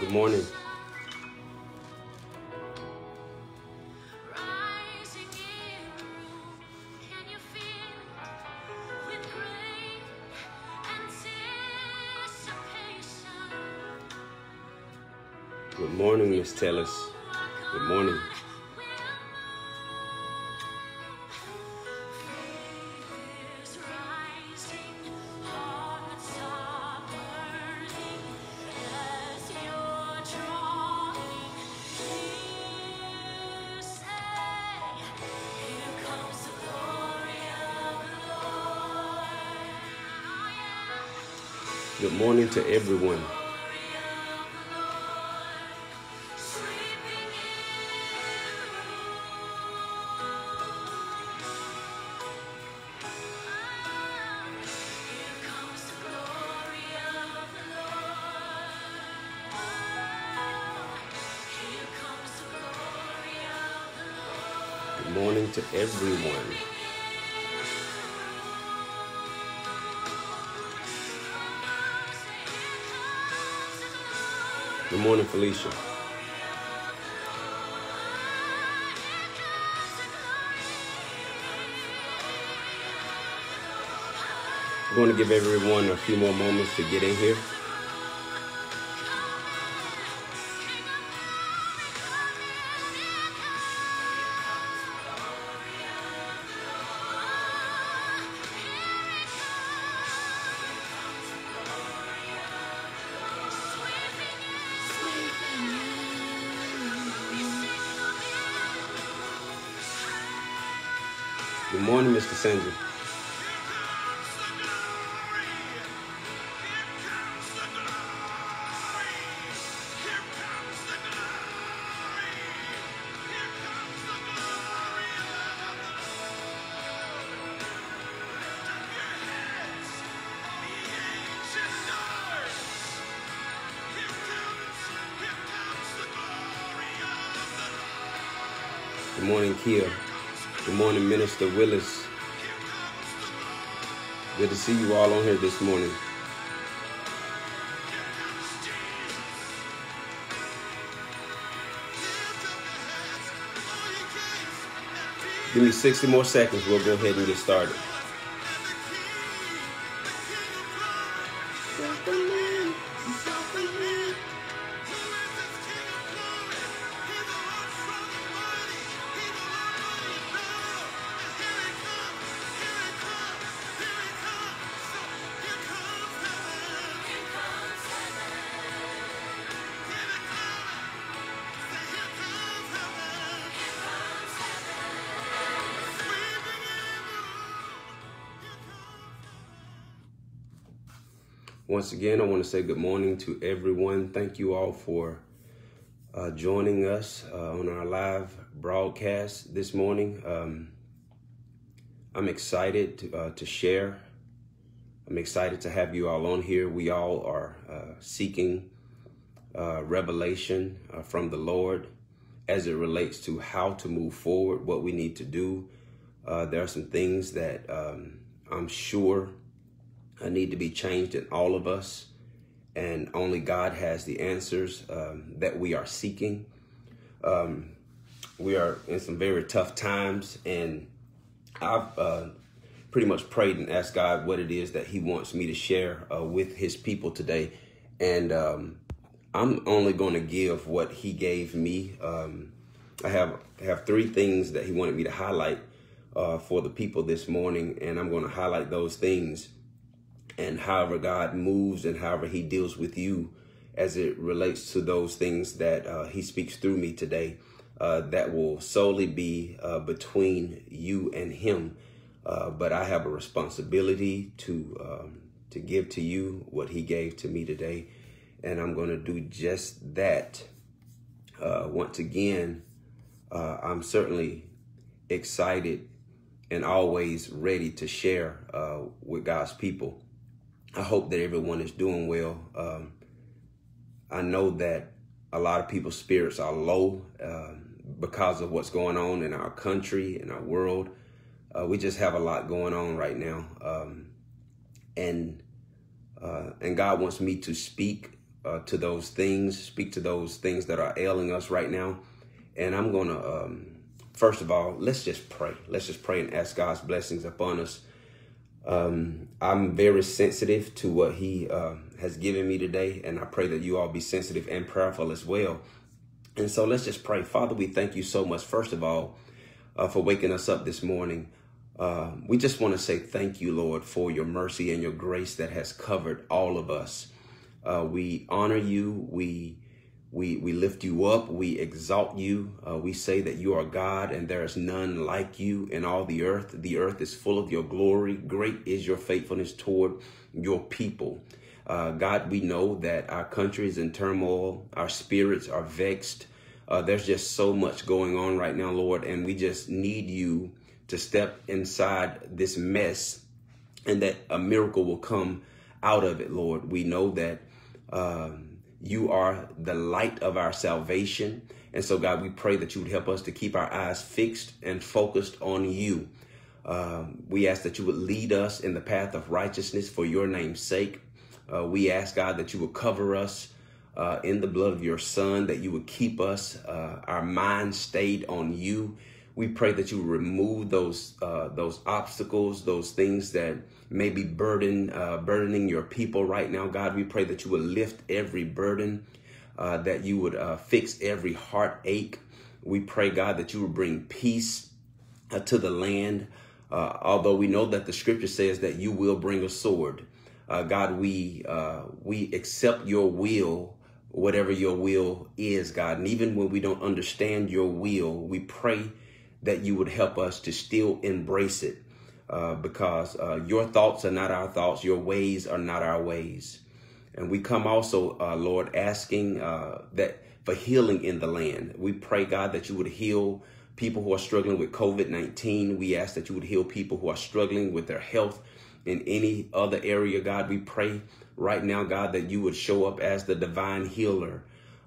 Good morning. Good morning, Miss Tellis. Good morning. Morning to everyone. Good morning to everyone. Morning, Felicia. I'm going to give everyone a few more moments to get in here. Good morning, Kia. Good morning, Minister Willis. Good to see you all on here this morning. Give me 60 more seconds. We'll go ahead and get started. Once again, I want to say good morning to everyone. Thank you all for uh, joining us uh, on our live broadcast this morning. Um, I'm excited to, uh, to share. I'm excited to have you all on here. We all are uh, seeking uh, revelation uh, from the Lord as it relates to how to move forward, what we need to do. there are some things that um, I'm sure need to be changed in all of us. And only God has the answers um, that we are seeking. Um, we are in some very tough times, and I've uh, pretty much prayed and asked God what it is that He wants me to share uh, with His people today. And um, I'm only going to give what He gave me. Um, I have have three things that He wanted me to highlight uh, for the people this morning, and I'm going to highlight those things and however God moves and however He deals with you as it relates to those things that uh, He speaks through me today, uh, that will solely be uh, between you and Him. Uh, but I have a responsibility to um, to give to you what He gave to me today, and I'm going to do just that. Uh, once again, uh, I'm certainly excited and always ready to share with God's people. I hope that everyone is doing well. Um, I know that a lot of people's spirits are low uh, because of what's going on in our country, in our world. Uh, we just have a lot going on right now, um, and uh, and God wants me to speak uh, to those things, speak to those things that are ailing us right now. And I'm going to, um, first of all, let's just pray. Let's just pray and ask God's blessings upon us. Um, I'm very sensitive to what He uh, has given me today, and I pray that you all be sensitive and prayerful as well. And so let's just pray. Father, we thank you so much, first of all, uh, for waking us up this morning. Uh, we just want to say thank you, Lord, for your mercy and your grace that has covered all of us. Uh, we honor you. We we we lift you up. We exalt you. Uh, we say that you are God and there is none like you in all the earth. The earth is full of your glory. Great is your faithfulness toward your people. Uh, God, we know that our country is in turmoil. Our spirits are vexed. Uh, there's just so much going on right now, Lord, and we just need you to step inside this mess and that a miracle will come out of it, Lord. We know that um, you are the light of our salvation. And so, God, we pray that you would help us to keep our eyes fixed and focused on you. Um, we ask that you would lead us in the path of righteousness for your name's sake. Uh, we ask, God, that you would cover us uh, in the blood of your Son, that you would keep us, uh, our mind stayed on you we pray that you remove those uh, those obstacles, those things that may be burden uh, burdening your people right now. God, we pray that you would lift every burden, uh, that you would uh, fix every heartache. We pray, God, that you would bring peace uh, to the land. Uh, although we know that the scripture says that you will bring a sword, God, we we accept your will whatever your will is, God. And even when we don't understand your will, we pray that you would help us to still embrace it uh, because uh, your thoughts are not our thoughts, your ways are not our ways. And we come also, uh, Lord, asking uh, that for healing in the land. We pray, God, that you would heal people who are struggling with COVID 19. We ask that you would heal people who are struggling with their health in any other area, God. We pray right now, God, that you would show up as the divine healer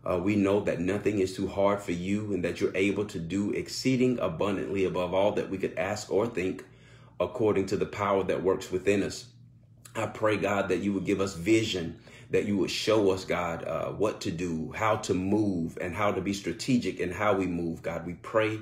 uh, we know that nothing is too hard for you and that you're able to do exceeding abundantly above all that we could ask or think according to the power that works within us. I pray, God, that you would give us vision, that you would show us, God, uh, what to do, how to move, and how to be strategic in how we move, God. We pray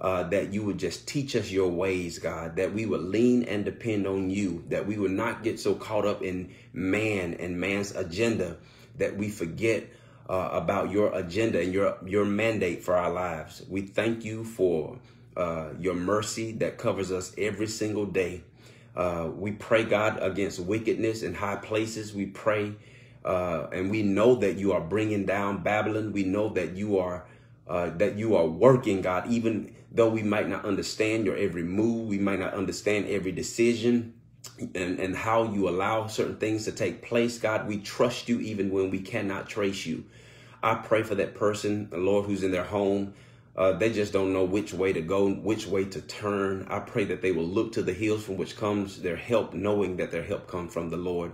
uh, that you would just teach us your ways, God, that we would lean and depend on you, that we would not get so caught up in man and man's agenda that we forget uh, about your agenda and your your mandate for our lives. We thank you for uh, your mercy that covers us every single day. Uh, we pray, God, against wickedness in high places. We pray, uh, and we know that you are bringing down Babylon. We know that you are uh, that you are working, God, even though we might not understand your every move, we might not understand every decision and, and how you allow certain things to take place. God, we trust you even when we cannot trace you. I pray for that person, the Lord, who's in their home. Uh, they just don't know which way to go, which way to turn. I pray that they will look to the hills from which comes their help, knowing that their help comes from the Lord.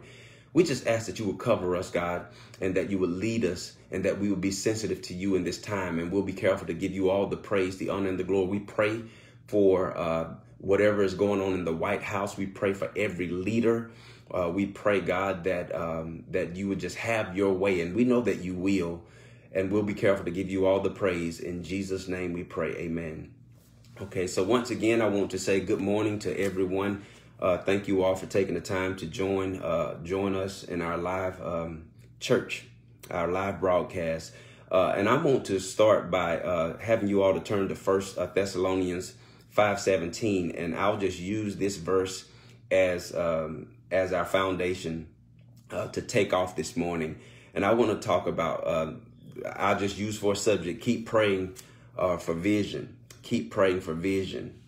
We just ask that you will cover us, God, and that you will lead us, and that we will be sensitive to you in this time, and we'll be careful to give you all the praise, the honor, and the glory. We pray for uh, whatever is going on in the White House. We pray for every leader. Uh, we pray, God, that um, that you would just have your way, and we know that you will, and we'll be careful to give you all the praise. In Jesus' name, we pray. Amen. Okay, so once again, I want to say good morning to everyone. Uh, thank you all for taking the time to join uh, join us in our live um, church, our live broadcast. Uh, and I want to start by uh, having you all to turn to First uh, Thessalonians 5:17, and I'll just use this verse as um, as our foundation uh, to take off this morning. And I want to talk about. I'll just use for a subject. Keep praying uh, for vision. Keep praying for vision.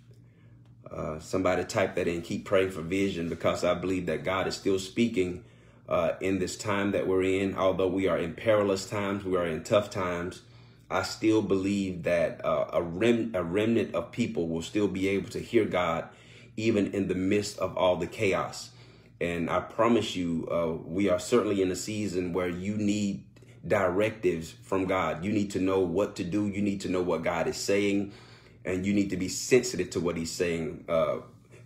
Uh, somebody type that in. Keep praying for vision because I believe that God is still speaking uh, in this time that we're in. Although we are in perilous times, we are in tough times. I still believe that uh, a, rem- a remnant of people will still be able to hear God even in the midst of all the chaos. And I promise you, uh, we are certainly in a season where you need directives from God. You need to know what to do. You need to know what God is saying, and you need to be sensitive to what He's saying. Uh,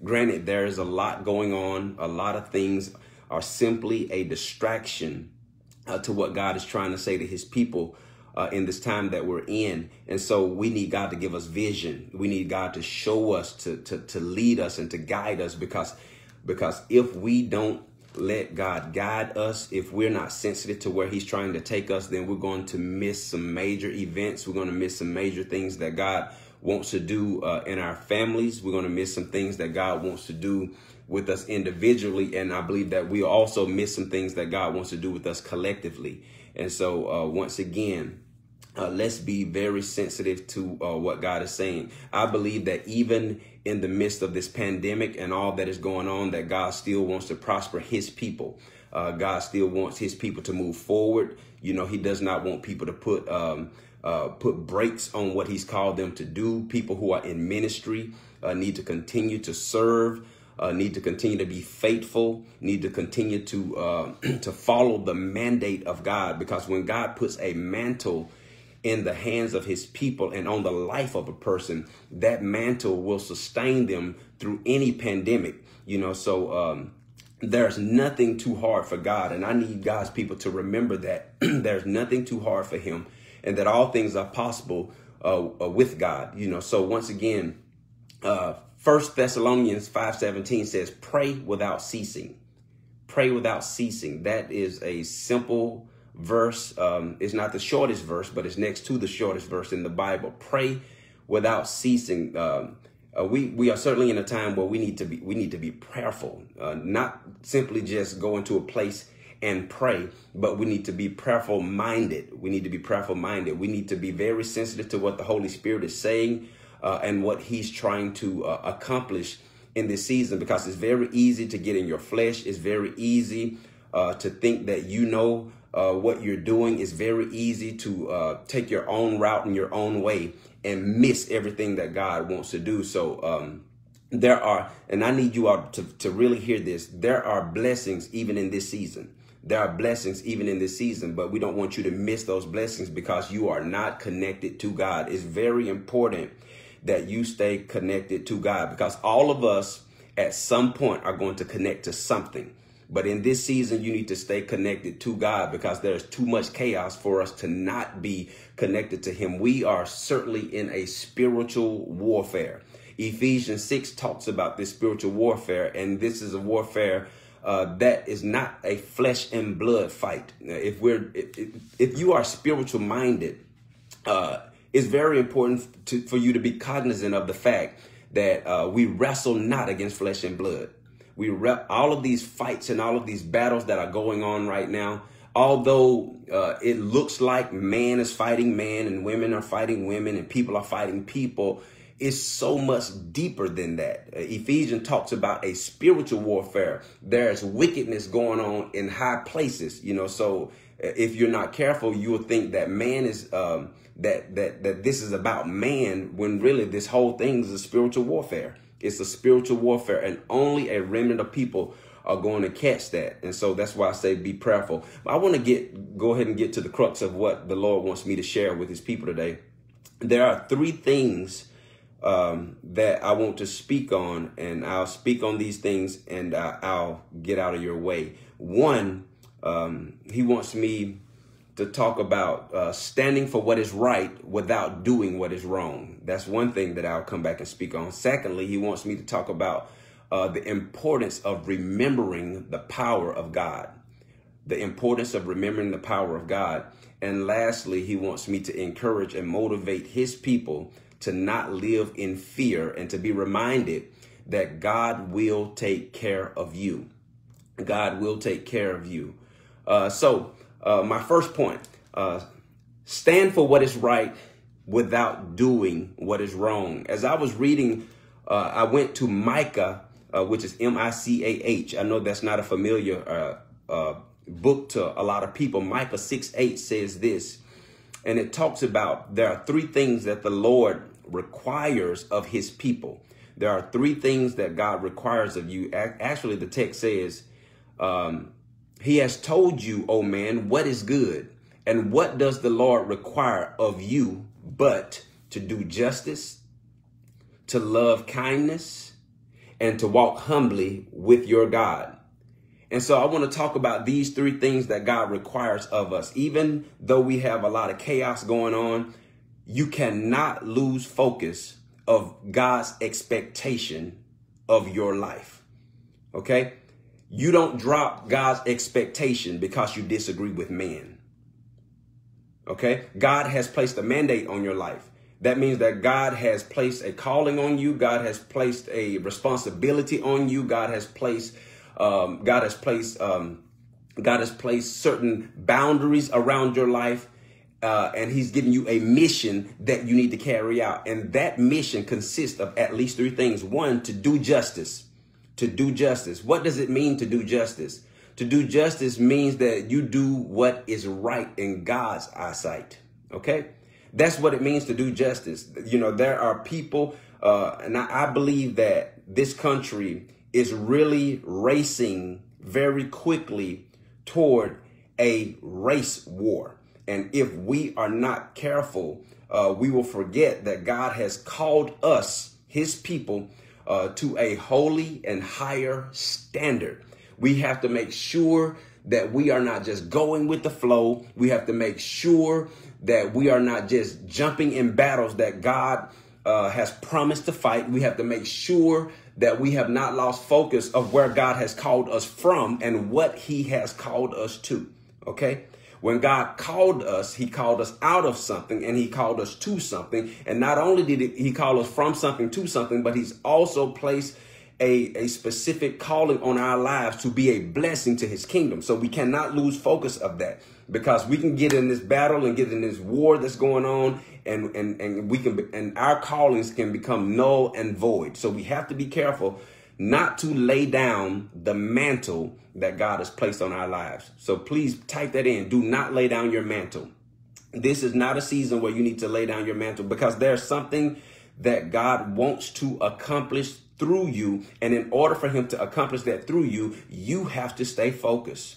granted, there is a lot going on. A lot of things are simply a distraction uh, to what God is trying to say to his people uh, in this time that we're in. And so we need God to give us vision. We need God to show us, to, to, to lead us and to guide us because, because if we don't let God guide us, if we're not sensitive to where he's trying to take us, then we're going to miss some major events. We're going to miss some major things that God wants to do uh, in our families. We're going to miss some things that God wants to do with us individually. And I believe that we also miss some things that God wants to do with us collectively. And so, uh, once again, uh, let's be very sensitive to uh, what God is saying. I believe that even in the midst of this pandemic and all that is going on, that God still wants to prosper his people. Uh, God still wants his people to move forward. You know, he does not want people to put um, uh, put brakes on what he's called them to do. People who are in ministry uh, need to continue to serve uh, need to continue to be faithful, need to continue to uh, to follow the mandate of God. Because when God puts a mantle in the hands of His people and on the life of a person, that mantle will sustain them through any pandemic. You know, so um, there's nothing too hard for God, and I need God's people to remember that there's nothing too hard for Him, and that all things are possible uh, uh with God. You know, so once again. Uh, First Thessalonians 5:17 says, "Pray without ceasing." Pray without ceasing. That is a simple verse. Um, it's not the shortest verse, but it's next to the shortest verse in the Bible. Pray without ceasing. Um, uh, we we are certainly in a time where we need to be we need to be prayerful, uh, not simply just go into a place and pray, but we need to be prayerful minded. We need to be prayerful minded. We need to be very sensitive to what the Holy Spirit is saying uh, and what he's trying to uh, accomplish in this season because it's very easy to get in your flesh. It's very easy uh, to think that you know uh, what you're doing. It's very easy to uh, take your own route in your own way and miss everything that God wants to do. So, um, there are, and I need you all to, to really hear this. There are blessings even in this season. There are blessings even in this season, but we don't want you to miss those blessings because you are not connected to God. It's very important that you stay connected to God because all of us at some point are going to connect to something. But in this season, you need to stay connected to God because there's too much chaos for us to not be connected to Him. We are certainly in a spiritual warfare. Ephesians 6 talks about this spiritual warfare, and this is a warfare uh, that is not a flesh and blood fight. If we're if, if you are spiritual minded, uh, it's very important to, for you to be cognizant of the fact that uh, we wrestle not against flesh and blood. We rep all of these fights and all of these battles that are going on right now. Although uh, it looks like man is fighting man and women are fighting women and people are fighting people, it's so much deeper than that. Uh, Ephesians talks about a spiritual warfare. There's wickedness going on in high places, you know. So uh, if you're not careful, you will think that man is um, that that that this is about man when really this whole thing is a spiritual warfare. It's a spiritual warfare, and only a remnant of people are going to catch that. And so that's why I say be prayerful. But I want to get go ahead and get to the crux of what the Lord wants me to share with his people today. There are three things um, that I want to speak on, and I'll speak on these things and I, I'll get out of your way. One, um, he wants me to talk about uh, standing for what is right without doing what is wrong. That's one thing that I'll come back and speak on. Secondly, he wants me to talk about uh, the importance of remembering the power of God. The importance of remembering the power of God. And lastly, he wants me to encourage and motivate his people to not live in fear and to be reminded that God will take care of you. God will take care of you. Uh, so, uh, my first point uh, stand for what is right without doing what is wrong. As I was reading, uh, I went to Micah, uh, which is M I C A H. I know that's not a familiar uh, uh, book to a lot of people. Micah 6 8 says this, and it talks about there are three things that the Lord requires of his people. There are three things that God requires of you. Actually, the text says, um, he has told you, oh man, what is good. And what does the Lord require of you but to do justice, to love kindness, and to walk humbly with your God. And so I want to talk about these three things that God requires of us. Even though we have a lot of chaos going on, you cannot lose focus of God's expectation of your life. Okay? You don't drop God's expectation because you disagree with man. Okay? God has placed a mandate on your life. That means that God has placed a calling on you. God has placed a responsibility on you. God has placed, um, God has placed, um, God has placed certain boundaries around your life. Uh, and he's giving you a mission that you need to carry out. And that mission consists of at least three things. One, to do justice. To do justice. What does it mean to do justice? To do justice means that you do what is right in God's eyesight. Okay? That's what it means to do justice. You know, there are people, uh, and I, I believe that this country is really racing very quickly toward a race war. And if we are not careful, uh, we will forget that God has called us, his people, uh, to a holy and higher standard. We have to make sure that we are not just going with the flow. We have to make sure that we are not just jumping in battles that God uh, has promised to fight. We have to make sure that we have not lost focus of where God has called us from and what he has called us to. Okay. When God called us, he called us out of something and he called us to something. And not only did he call us from something to something, but he's also placed a, a specific calling on our lives to be a blessing to his kingdom. So we cannot lose focus of that because we can get in this battle and get in this war that's going on and, and, and we can, and our callings can become null and void. So we have to be careful not to lay down the mantle that God has placed on our lives. So please type that in. Do not lay down your mantle. This is not a season where you need to lay down your mantle because there's something that God wants to accomplish through you. And in order for him to accomplish that through you, you have to stay focused.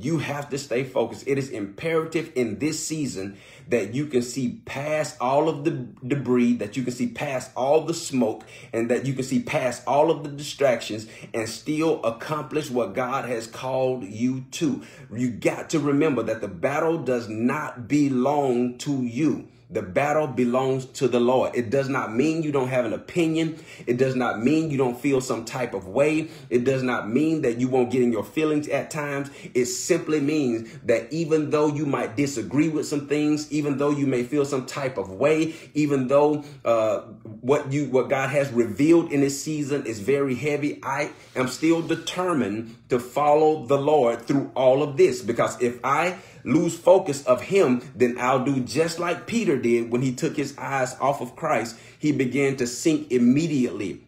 You have to stay focused. It is imperative in this season that you can see past all of the debris, that you can see past all the smoke, and that you can see past all of the distractions and still accomplish what God has called you to. You got to remember that the battle does not belong to you. The battle belongs to the Lord. It does not mean you don't have an opinion. It does not mean you don't feel some type of way. It does not mean that you won't get in your feelings at times. It simply means that even though you might disagree with some things, even though you may feel some type of way, even though uh, what you what God has revealed in this season is very heavy, I am still determined to follow the Lord through all of this because if I lose focus of him, then I'll do just like Peter did when he took his eyes off of Christ. He began to sink immediately.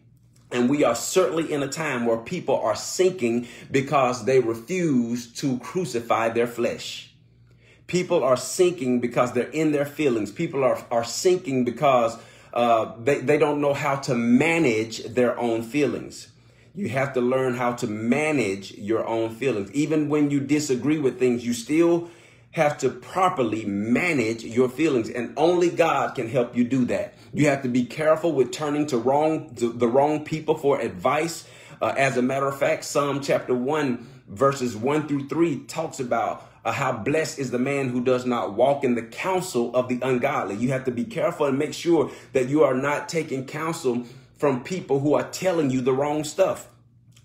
And we are certainly in a time where people are sinking because they refuse to crucify their flesh. People are sinking because they're in their feelings. People are, are sinking because uh, they, they don't know how to manage their own feelings. You have to learn how to manage your own feelings. Even when you disagree with things, you still have to properly manage your feelings and only God can help you do that. You have to be careful with turning to wrong to the wrong people for advice. Uh, as a matter of fact, Psalm chapter 1 verses 1 through 3 talks about uh, how blessed is the man who does not walk in the counsel of the ungodly. You have to be careful and make sure that you are not taking counsel from people who are telling you the wrong stuff.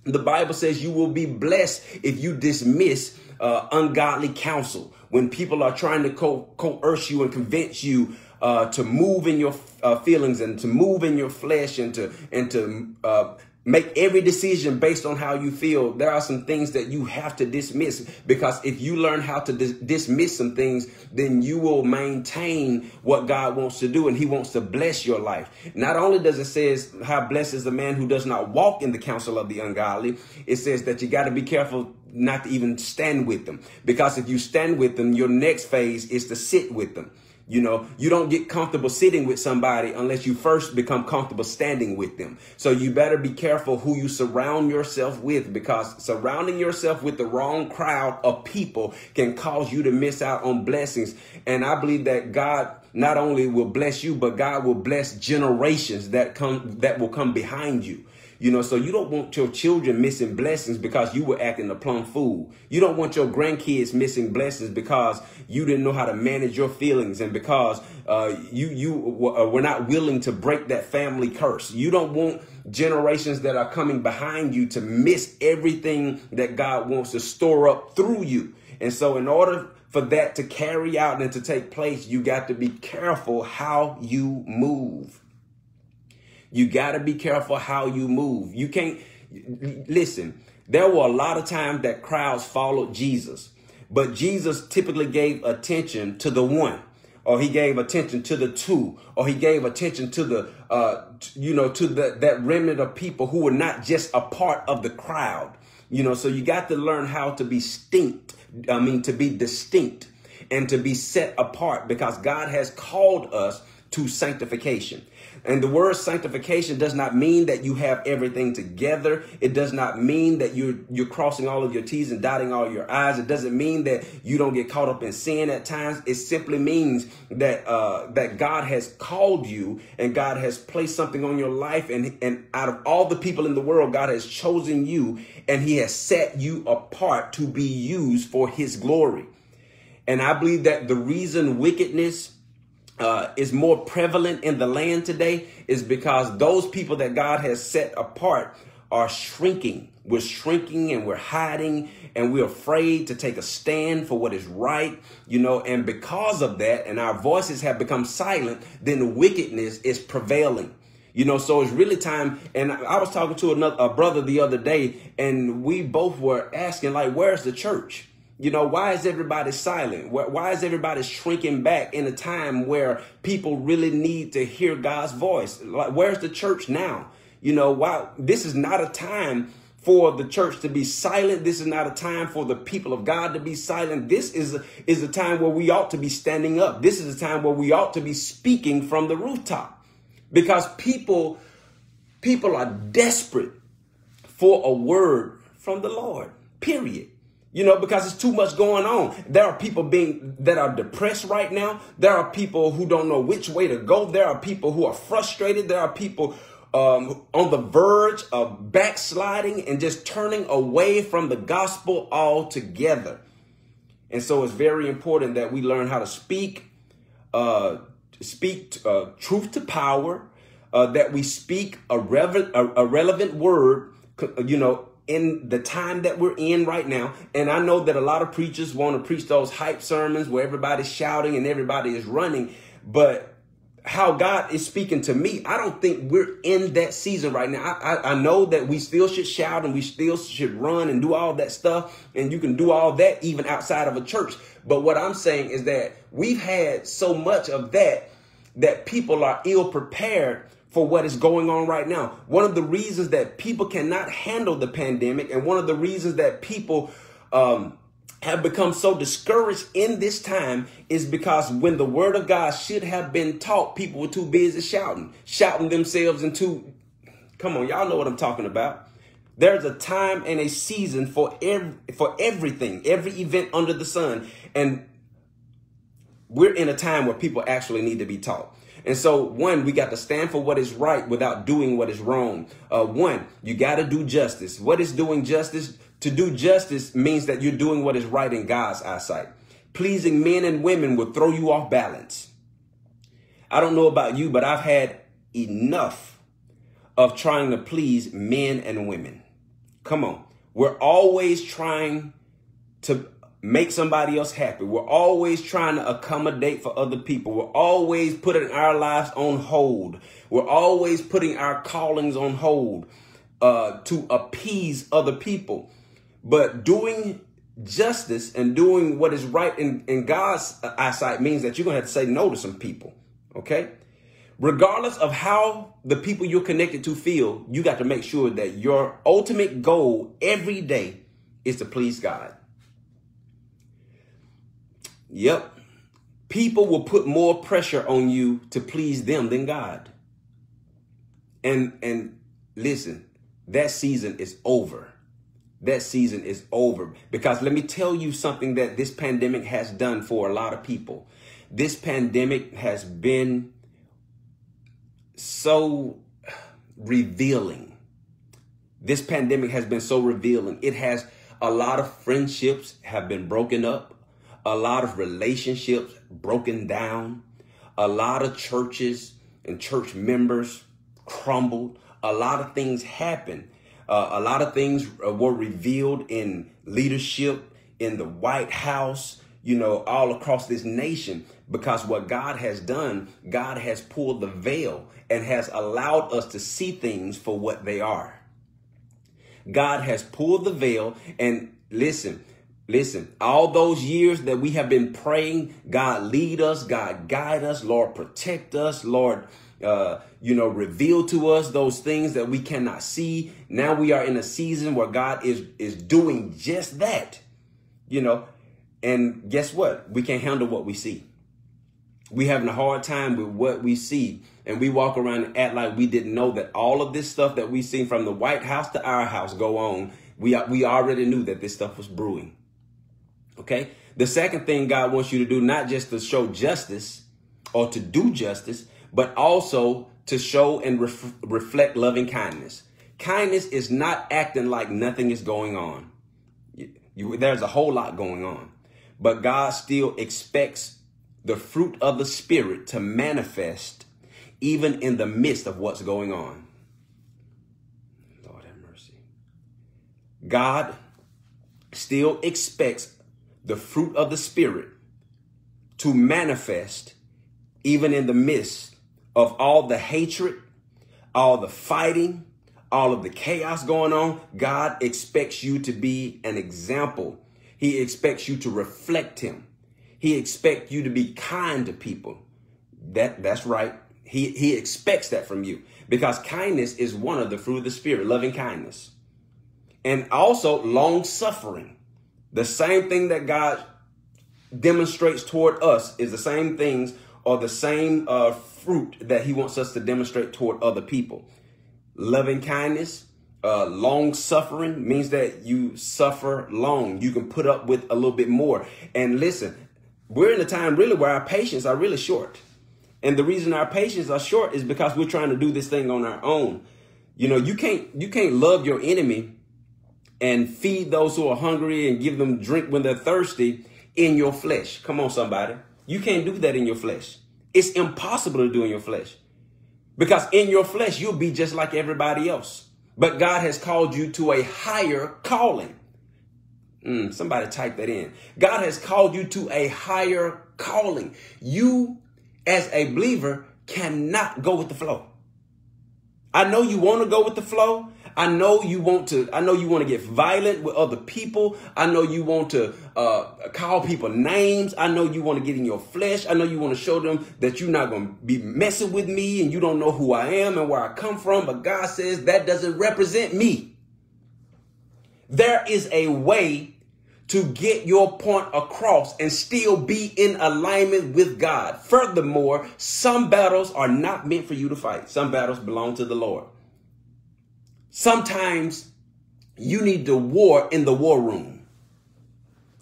The Bible says you will be blessed if you dismiss uh, ungodly counsel when people are trying to co- coerce you and convince you uh, to move in your uh, feelings and to move in your flesh and to and to uh, make every decision based on how you feel. There are some things that you have to dismiss because if you learn how to dis- dismiss some things, then you will maintain what God wants to do and he wants to bless your life. Not only does it says how blessed is the man who does not walk in the counsel of the ungodly, it says that you got to be careful not to even stand with them because if you stand with them, your next phase is to sit with them. You know, you don't get comfortable sitting with somebody unless you first become comfortable standing with them. So you better be careful who you surround yourself with because surrounding yourself with the wrong crowd of people can cause you to miss out on blessings. And I believe that God not only will bless you, but God will bless generations that come, that will come behind you. You know, so you don't want your children missing blessings because you were acting a plum fool. You don't want your grandkids missing blessings because you didn't know how to manage your feelings and because uh, you you uh, were not willing to break that family curse. You don't want generations that are coming behind you to miss everything that God wants to store up through you. And so, in order for that to carry out and to take place, you got to be careful how you move. You got to be careful how you move. You can't listen. There were a lot of times that crowds followed Jesus, but Jesus typically gave attention to the one, or he gave attention to the two, or he gave attention to the, uh, you know, to the, that remnant of people who were not just a part of the crowd. You know, so you got to learn how to be distinct. I mean, to be distinct and to be set apart because God has called us to sanctification. And the word sanctification does not mean that you have everything together. It does not mean that you're you're crossing all of your T's and dotting all your I's. It doesn't mean that you don't get caught up in sin at times. It simply means that uh, that God has called you and God has placed something on your life, and and out of all the people in the world, God has chosen you and He has set you apart to be used for His glory. And I believe that the reason wickedness uh, is more prevalent in the land today is because those people that God has set apart are shrinking. We're shrinking and we're hiding and we're afraid to take a stand for what is right, you know, and because of that, and our voices have become silent, then wickedness is prevailing. You know, so it's really time. And I was talking to another a brother the other day, and we both were asking, like, where's the church? You know, why is everybody silent? Why is everybody shrinking back in a time where people really need to hear God's voice? Like, where's the church now? You know, why this is not a time for the church to be silent. This is not a time for the people of God to be silent. This is a, is a time where we ought to be standing up. This is a time where we ought to be speaking from the rooftop because people people are desperate for a word from the Lord. Period. You know, because it's too much going on. There are people being that are depressed right now. There are people who don't know which way to go. There are people who are frustrated. There are people um, on the verge of backsliding and just turning away from the gospel altogether. And so it's very important that we learn how to speak, uh, speak uh, truth to power, uh, that we speak a, rever- a, a relevant word, you know, in the time that we're in right now. And I know that a lot of preachers want to preach those hype sermons where everybody's shouting and everybody is running. But how God is speaking to me, I don't think we're in that season right now. I, I, I, know that we still should shout and we still should run and do all that stuff. And you can do all that even outside of a church. But what I'm saying is that we've had so much of that that people are ill prepared for what is going on right now. One of the reasons that people cannot handle the pandemic, and one of the reasons that people um, have become so discouraged in this time is because when the word of God should have been taught, people were too busy shouting, shouting themselves into. Come on, y'all know what I'm talking about. There's a time and a season for every, for everything, every event under the sun, and we're in a time where people actually need to be taught. And so, one, we got to stand for what is right without doing what is wrong. Uh, one, you got to do justice. What is doing justice? To do justice means that you're doing what is right in God's eyesight. Pleasing men and women will throw you off balance. I don't know about you, but I've had enough of trying to please men and women. Come on. We're always trying to make somebody else happy. We're always trying to accommodate for other people. We're always putting our lives on hold. We're always putting our callings on hold uh, to appease other people. But doing justice and doing what is right in, in God's eyesight means that you're going to have to say no to some people. Okay? Regardless of how the people you're connected to feel, you got to make sure that your ultimate goal every day is to please God. Yep. People will put more pressure on you to please them than God. And and listen, that season is over. That season is over because let me tell you something that this pandemic has done for a lot of people. This pandemic has been so revealing This pandemic has been so revealing. It has a lot of friendships have been broken up, a lot of relationships broken down, a lot of churches and church members crumbled. A lot of things happened. Uh, a lot of things uh, were revealed in leadership, in the White House, you know, all across this nation. Because what God has done, God has pulled the veil and has allowed us to see things for what they are. God has pulled the veil and listen, Listen, all those years that we have been praying, God lead us, God guide us, Lord protect us, Lord, uh, you know, reveal to us those things that we cannot see. Now we are in a season where God is is doing just that, you know. And guess what? We can't handle what we see. We having a hard time with what we see, and we walk around and act like we didn't know that all of this stuff that we seen from the White House to our house go on. We we already knew that this stuff was brewing. Okay. The second thing God wants you to do, not just to show justice or to do justice, but also to show and ref- reflect loving kindness. Kindness is not acting like nothing is going on. You, you, there's a whole lot going on, but God still expects the fruit of the Spirit to manifest even in the midst of what's going on. Lord have mercy. God still expects the fruit of the Spirit to manifest even in the midst of all the hatred, all the fighting, all of the chaos going on. God expects you to be an example. He expects you to reflect him. He expects you to be kind to people. That that's right. He he expects that from you because kindness is one of the fruit of the spirit, loving kindness. And also long suffering. The same thing that God demonstrates toward us is the same things or the same uh, fruit that he wants us to demonstrate toward other people. Loving kindness, uh, long suffering means that you suffer long. You can put up with a little bit more. And listen, we're in a time really where our patience are really short. And the reason our patience are short is because we're trying to do this thing on our own. You know, you can't you can't love your enemy and feed those who are hungry and give them drink when they're thirsty in your flesh. Come on, somebody. You can't do that in your flesh. It's impossible to do in your flesh. Because in your flesh, you'll be just like everybody else. But God has called you to a higher calling. Mm, somebody type that in. God has called you to a higher calling. You, as a believer, cannot go with the flow. I know you want to go with the flow. I know you want to, I know you want to get violent with other people. I know you want to uh, call people names. I know you want to get in your flesh. I know you want to show them that you're not going to be messing with me and you don't know who I am and where I come from. But God says that doesn't represent me. There is a way to get your point across and still be in alignment with God. Furthermore, some battles are not meant for you to fight. Some battles belong to the Lord. Sometimes you need to war in the war room.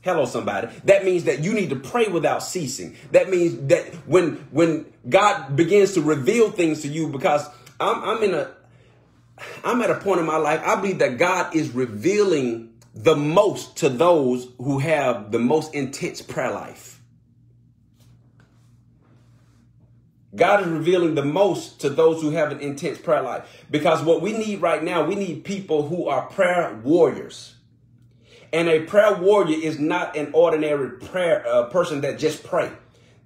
Hello, somebody. That means that you need to pray without ceasing. That means that when when God begins to reveal things to you, because I'm I'm in a I'm at a point in my life, I believe that God is revealing the most to those who have the most intense prayer life. God is revealing the most to those who have an intense prayer life. Because what we need right now, we need people who are prayer warriors. And a prayer warrior is not an ordinary prayer uh, person that just pray.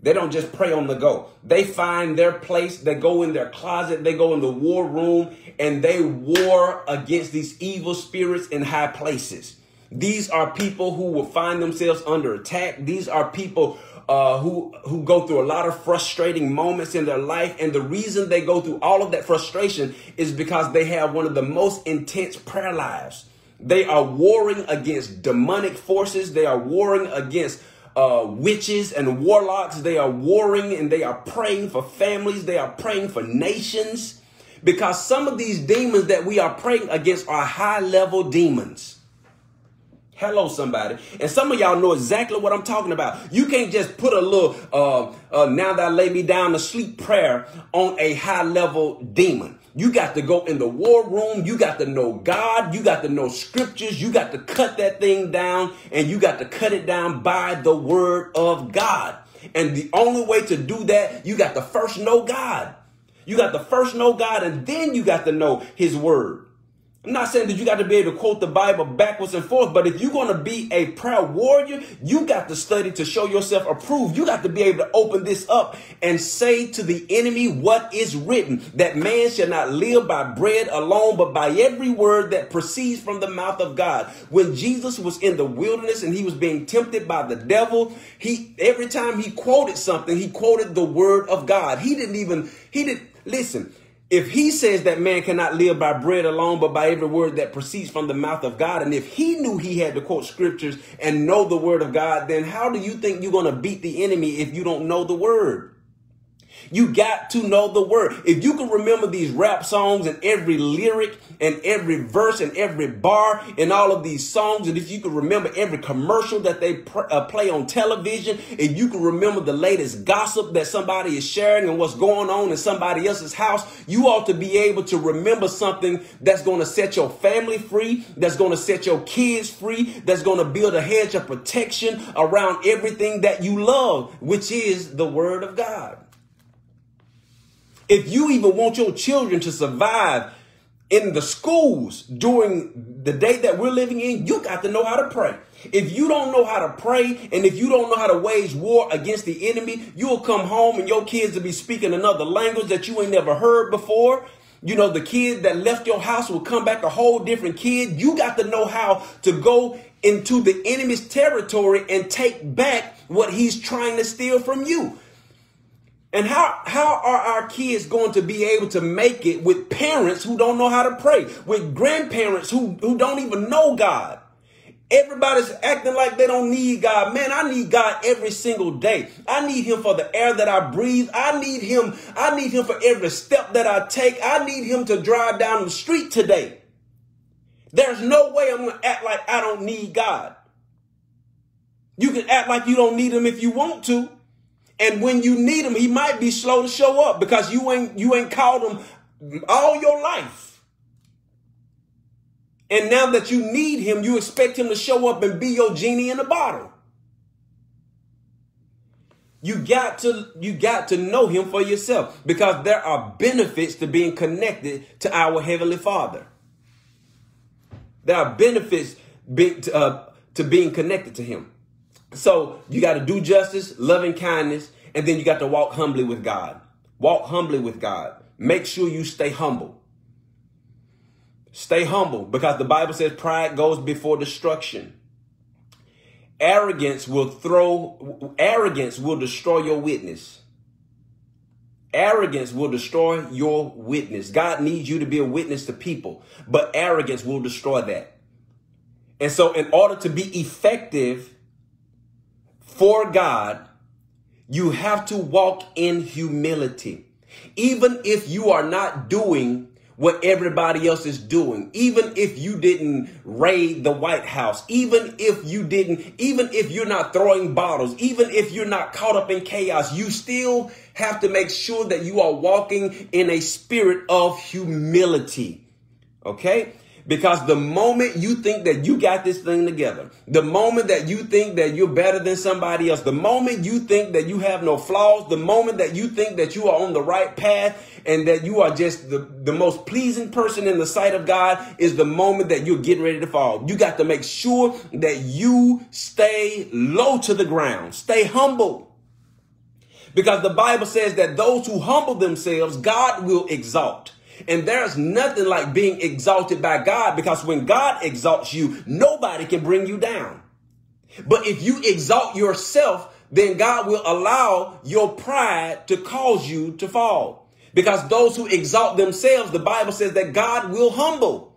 They don't just pray on the go. They find their place. They go in their closet. They go in the war room and they war against these evil spirits in high places. These are people who will find themselves under attack. These are people uh, who who go through a lot of frustrating moments in their life, and the reason they go through all of that frustration is because they have one of the most intense prayer lives. They are warring against demonic forces. They are warring against uh, witches and warlocks. They are warring and they are praying for families. They are praying for nations because some of these demons that we are praying against are high level demons. Hello, somebody. And some of y'all know exactly what I'm talking about. You can't just put a little, uh, uh, now that I lay me down to sleep prayer on a high level demon. You got to go in the war room. You got to know God. You got to know scriptures. You got to cut that thing down and you got to cut it down by the word of God. And the only way to do that, you got to first know God. You got to first know God and then you got to know his word. I'm not saying that you got to be able to quote the Bible backwards and forth, but if you're going to be a proud warrior, you got to study to show yourself approved. You got to be able to open this up and say to the enemy what is written that man shall not live by bread alone, but by every word that proceeds from the mouth of God. When Jesus was in the wilderness and he was being tempted by the devil, he every time he quoted something, he quoted the word of God. He didn't even he didn't listen if he says that man cannot live by bread alone, but by every word that proceeds from the mouth of God, and if he knew he had to quote scriptures and know the word of God, then how do you think you're going to beat the enemy if you don't know the word? You got to know the word. If you can remember these rap songs and every lyric and every verse and every bar in all of these songs, and if you can remember every commercial that they pr- uh, play on television, and you can remember the latest gossip that somebody is sharing and what's going on in somebody else's house, you ought to be able to remember something that's going to set your family free, that's going to set your kids free, that's going to build a hedge of protection around everything that you love, which is the word of God. If you even want your children to survive in the schools during the day that we're living in, you got to know how to pray. If you don't know how to pray and if you don't know how to wage war against the enemy, you'll come home and your kids will be speaking another language that you ain't never heard before. You know, the kid that left your house will come back a whole different kid. You got to know how to go into the enemy's territory and take back what he's trying to steal from you. And how, how are our kids going to be able to make it with parents who don't know how to pray, with grandparents who, who don't even know God? Everybody's acting like they don't need God. Man, I need God every single day. I need him for the air that I breathe. I need him. I need him for every step that I take. I need him to drive down the street today. There's no way I'm going to act like I don't need God. You can act like you don't need him if you want to. And when you need him, he might be slow to show up because you ain't you ain't called him all your life. And now that you need him, you expect him to show up and be your genie in a bottle. You got to you got to know him for yourself because there are benefits to being connected to our heavenly Father. There are benefits be, to, uh, to being connected to him. So you got to do justice, loving kindness, and then you got to walk humbly with God. Walk humbly with God. Make sure you stay humble. Stay humble because the Bible says pride goes before destruction. Arrogance will throw, arrogance will destroy your witness. Arrogance will destroy your witness. God needs you to be a witness to people, but arrogance will destroy that. And so, in order to be effective for God, you have to walk in humility. Even if you are not doing what everybody else is doing, even if you didn't raid the White House, even if you didn't, even if you're not throwing bottles, even if you're not caught up in chaos, you still have to make sure that you are walking in a spirit of humility. Okay? Because the moment you think that you got this thing together, the moment that you think that you're better than somebody else, the moment you think that you have no flaws, the moment that you think that you are on the right path and that you are just the, the most pleasing person in the sight of God is the moment that you're getting ready to fall. You got to make sure that you stay low to the ground, stay humble. Because the Bible says that those who humble themselves, God will exalt. And there's nothing like being exalted by God because when God exalts you, nobody can bring you down. But if you exalt yourself, then God will allow your pride to cause you to fall. Because those who exalt themselves, the Bible says that God will humble.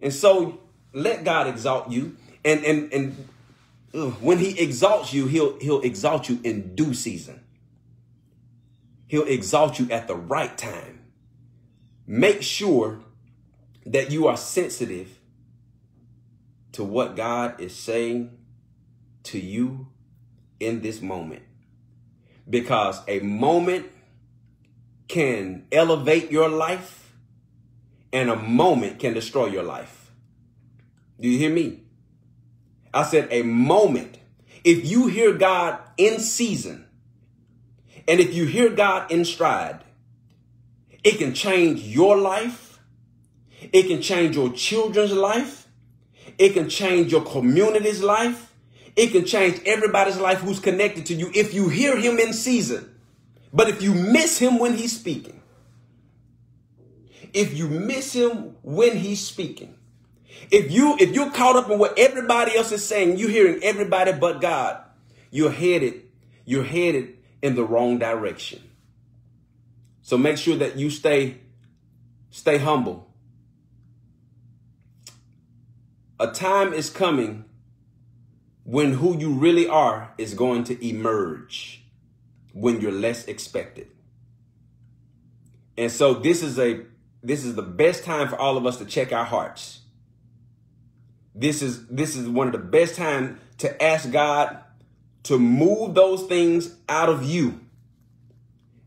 And so let God exalt you. And and and ugh, when he exalts you, he'll he'll exalt you in due season. He'll exalt you at the right time make sure that you are sensitive to what God is saying to you in this moment. Because a moment can elevate your life and a moment can destroy your life. Do you hear me? I said a moment. If you hear God in season, and if you hear God in stride, it can change your life. It can change your children's life. It can change your community's life. It can change everybody's life who's connected to you if you hear him in season. But if you miss him when he's speaking, if you miss him when he's speaking, if you if you're caught up in what everybody else is saying, you're hearing everybody but God, you're headed, you're headed in the wrong direction. So make sure that you stay stay humble. A time is coming when who you really are is going to emerge when you're less expected. And so this is a this is the best time for all of us to check our hearts. This is this is one of the best time to ask God to move those things out of you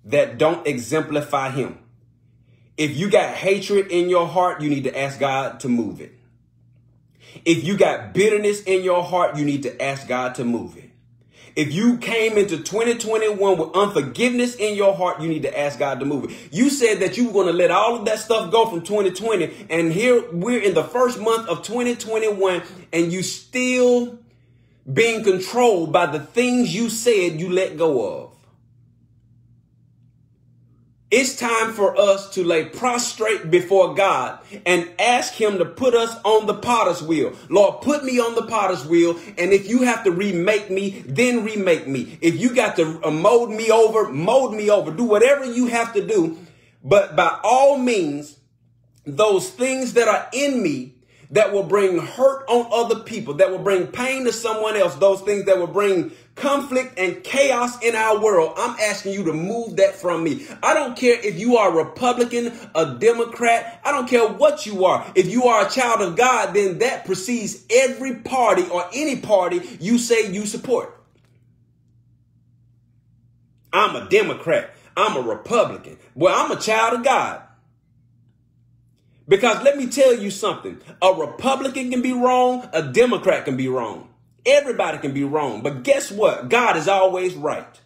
that don't exemplify him. If you got hatred in your heart, you need to ask God to move it. If you got bitterness in your heart, you need to ask God to move it. If you came into 2021 with unforgiveness in your heart, you need to ask God to move it. You said that you were going to let all of that stuff go from 2020. And here we're in the first month of 2021 and you still being controlled by the things you said you let go of. It's time for us to lay prostrate before God and ask Him to put us on the potter's wheel. Lord, put me on the potter's wheel. And if you have to remake me, then remake me. If you got to uh, mold me over, mold me over. Do whatever you have to do. But by all means, those things that are in me that will bring hurt on other people, that will bring pain to someone else, those things that will bring conflict and chaos in our world, I'm asking you to move that from me. I don't care if you are a Republican, a Democrat, I don't care what you are. If you are a child of God, then that precedes every party or any party you say you support. I'm a Democrat. I'm a Republican. Well, I'm a child of God. Because let me tell you something. A Republican can be wrong. A Democrat can be wrong. Everybody can be wrong. But guess what? God is always right.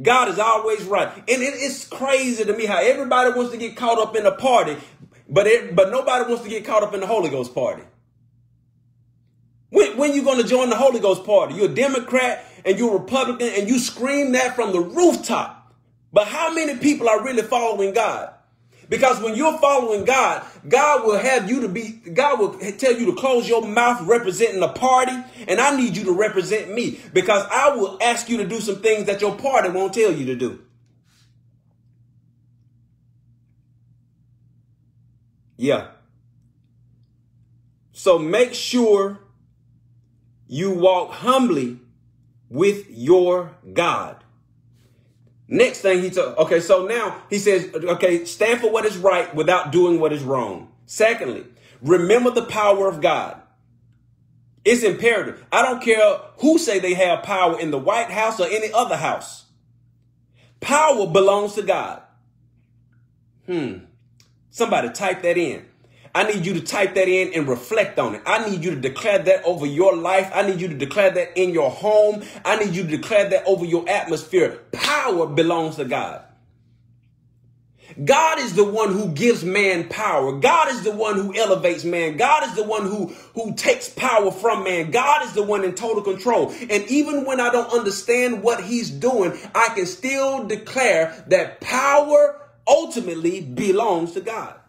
God is always right. And it is crazy to me how everybody wants to get caught up in a party, but it, but nobody wants to get caught up in the Holy Ghost party. When, when you going to join the Holy Ghost party? You're a Democrat and you're a Republican and you scream that from the rooftop. But how many people are really following God? Because when you're following God, God will have you to be, God will tell you to close your mouth representing a party. And I need you to represent me because I will ask you to do some things that your party won't tell you to do. Yeah. So make sure you walk humbly with your God. Next thing he took, okay, so now he says, okay, stand for what is right without doing what is wrong. Secondly, remember the power of God. It's imperative. I don't care who say they have power in the White House or any other house. Power belongs to God. Hmm. Somebody type that in. I need you to type that in and reflect on it. I need you to declare that over your life. I need you to declare that in your home. I need you to declare that over your atmosphere. Power belongs to God. God is the one who gives man power. God is the one who elevates man. God is the one who, who takes power from man. God is the one in total control. And even when I don't understand what he's doing, I can still declare that power ultimately belongs to God.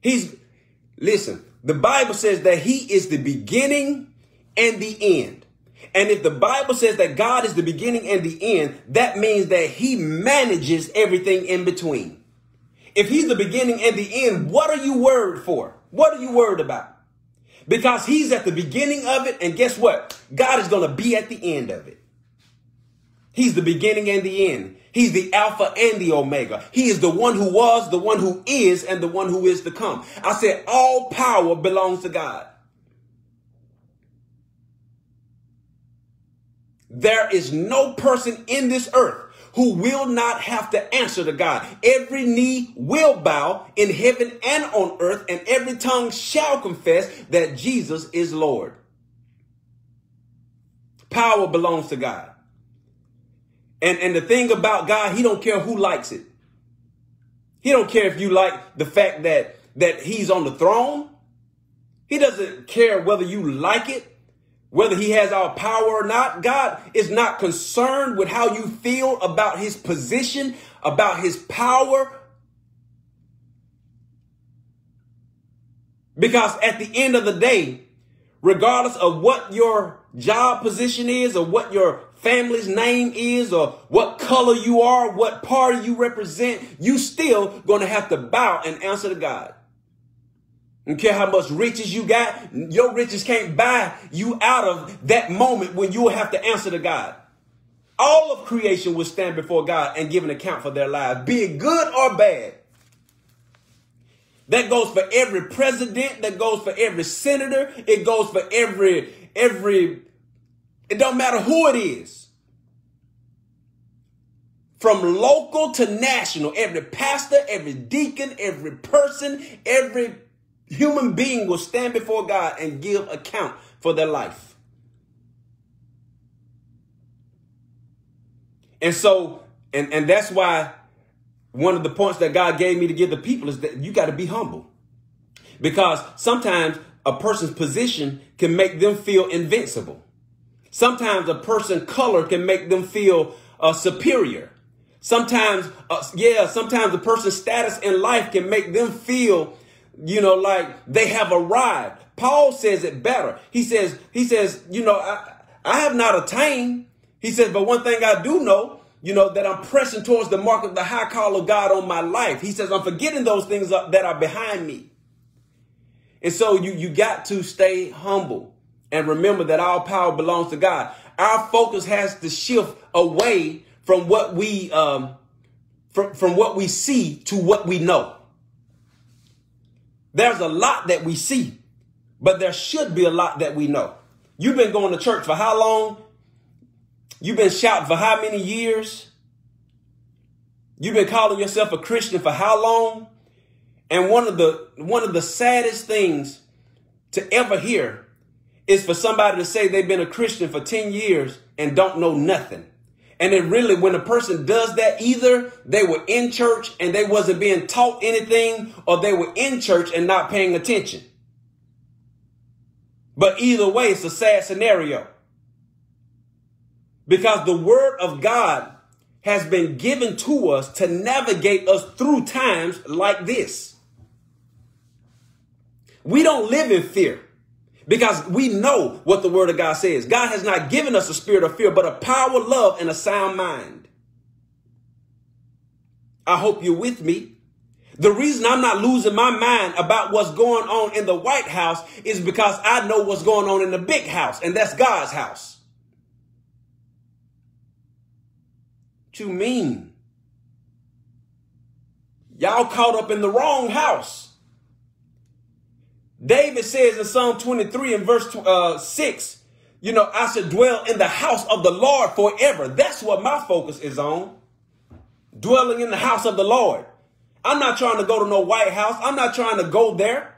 He's, listen, the Bible says that he is the beginning and the end. And if the Bible says that God is the beginning and the end, that means that he manages everything in between. If he's the beginning and the end, what are you worried for? What are you worried about? Because he's at the beginning of it, and guess what? God is going to be at the end of it. He's the beginning and the end. He's the Alpha and the Omega. He is the one who was, the one who is, and the one who is to come. I said all power belongs to God. There is no person in this earth who will not have to answer to God. Every knee will bow in heaven and on earth, and every tongue shall confess that Jesus is Lord. Power belongs to God. And, and the thing about God, he don't care who likes it. He don't care if you like the fact that, that he's on the throne. He doesn't care whether you like it, whether he has our power or not. God is not concerned with how you feel about his position, about his power. Because at the end of the day, regardless of what your job position is or what your family's name is or what color you are, what party you represent, you still going to have to bow and answer to God. Don't care how much riches you got, your riches can't buy you out of that moment when you will have to answer to God. All of creation will stand before God and give an account for their lives, be it good or bad. That goes for every president, that goes for every senator, it goes for every every it don't matter who it is. From local to national, every pastor, every deacon, every person, every human being will stand before God and give account for their life. And so, and, and that's why one of the points that God gave me to give the people is that you got to be humble. Because sometimes a person's position can make them feel invincible. Sometimes a person color can make them feel uh, superior. Sometimes, uh, yeah, sometimes a person's status in life can make them feel, you know, like they have arrived. Paul says it better. He says, he says, you know, I, I have not attained. He says, but one thing I do know, you know, that I'm pressing towards the mark of the high call of God on my life. He says, I'm forgetting those things that are behind me. And so you, you got to stay humble and remember that all power belongs to God. Our focus has to shift away from what we um, from, from what we see to what we know. There's a lot that we see, but there should be a lot that we know. You've been going to church for how long? You've been shouting for how many years? You've been calling yourself a Christian for how long? And one of the one of the saddest things to ever hear is for somebody to say they've been a Christian for 10 years and don't know nothing. And it really, when a person does that, either they were in church and they wasn't being taught anything, or they were in church and not paying attention. But either way, it's a sad scenario. Because the word of God has been given to us to navigate us through times like this. We don't live in fear because we know what the word of God says. God has not given us a spirit of fear, but a power, love, and a sound mind. I hope you're with me. The reason I'm not losing my mind about what's going on in the White House is because I know what's going on in the big house, and that's God's house. You mean? Y'all caught up in the wrong house. David says in Psalm 23 and verse uh, 6, you know, I should dwell in the house of the Lord forever. That's what my focus is on. Dwelling in the house of the Lord. I'm not trying to go to no White House. I'm not trying to go there.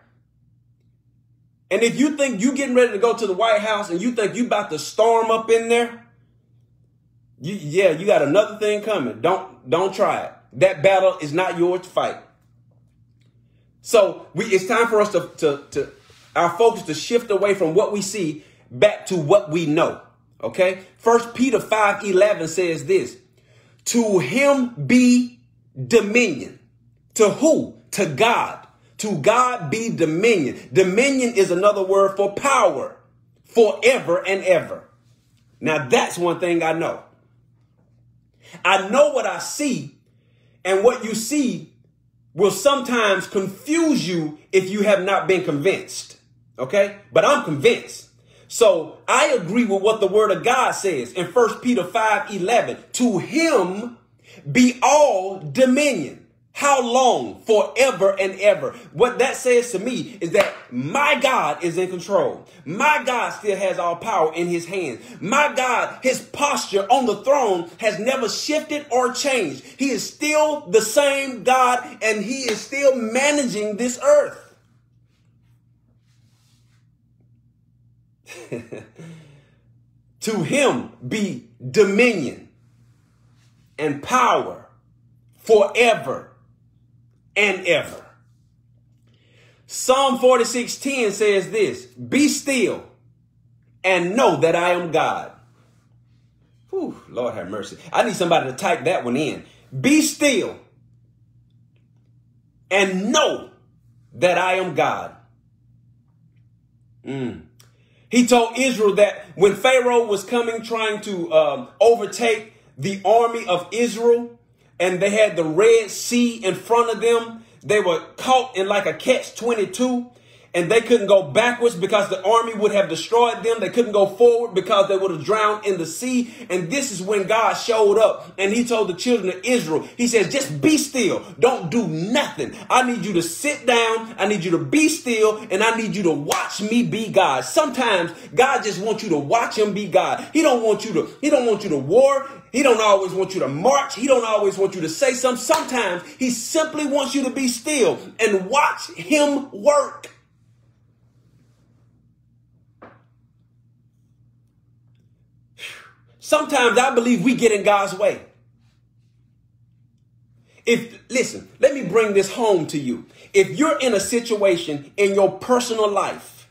And if you think you getting ready to go to the White House and you think you about to storm up in there, you, yeah, you got another thing coming. Don't don't try it. That battle is not yours to fight. So we, it's time for us to, to, to, our focus to shift away from what we see back to what we know. Okay. First Peter 5 11 says this To him be dominion. To who? To God. To God be dominion. Dominion is another word for power forever and ever. Now that's one thing I know. I know what I see, and what you see will sometimes confuse you if you have not been convinced. Okay? But I'm convinced. So I agree with what the word of God says in 1 Peter 5 11. To him be all dominion. How long? Forever and ever. What that says to me is that my God is in control. My God still has all power in his hands. My God, his posture on the throne has never shifted or changed. He is still the same God and he is still managing this earth. to him be dominion and power forever and ever. Psalm 46:10 says this, "Be still and know that I am God." Whew, Lord have mercy. I need somebody to type that one in. Be still and know that I am God. Mm. He told Israel that when Pharaoh was coming trying to um, overtake the army of Israel, and they had the Red Sea in front of them. They were caught in like a catch 22 and they couldn't go backwards because the army would have destroyed them. They couldn't go forward because they would have drowned in the sea. And this is when God showed up and he told the children of Israel, he says, just be still. Don't do nothing. I need you to sit down. I need you to be still and I need you to watch me be God. Sometimes God just wants you to watch him be God. He don't want you to, he don't want you to war. He don't always want you to march. He don't always want you to say something. Sometimes he simply wants you to be still and watch him work. Sometimes I believe we get in God's way. If listen, let me bring this home to you. If you're in a situation in your personal life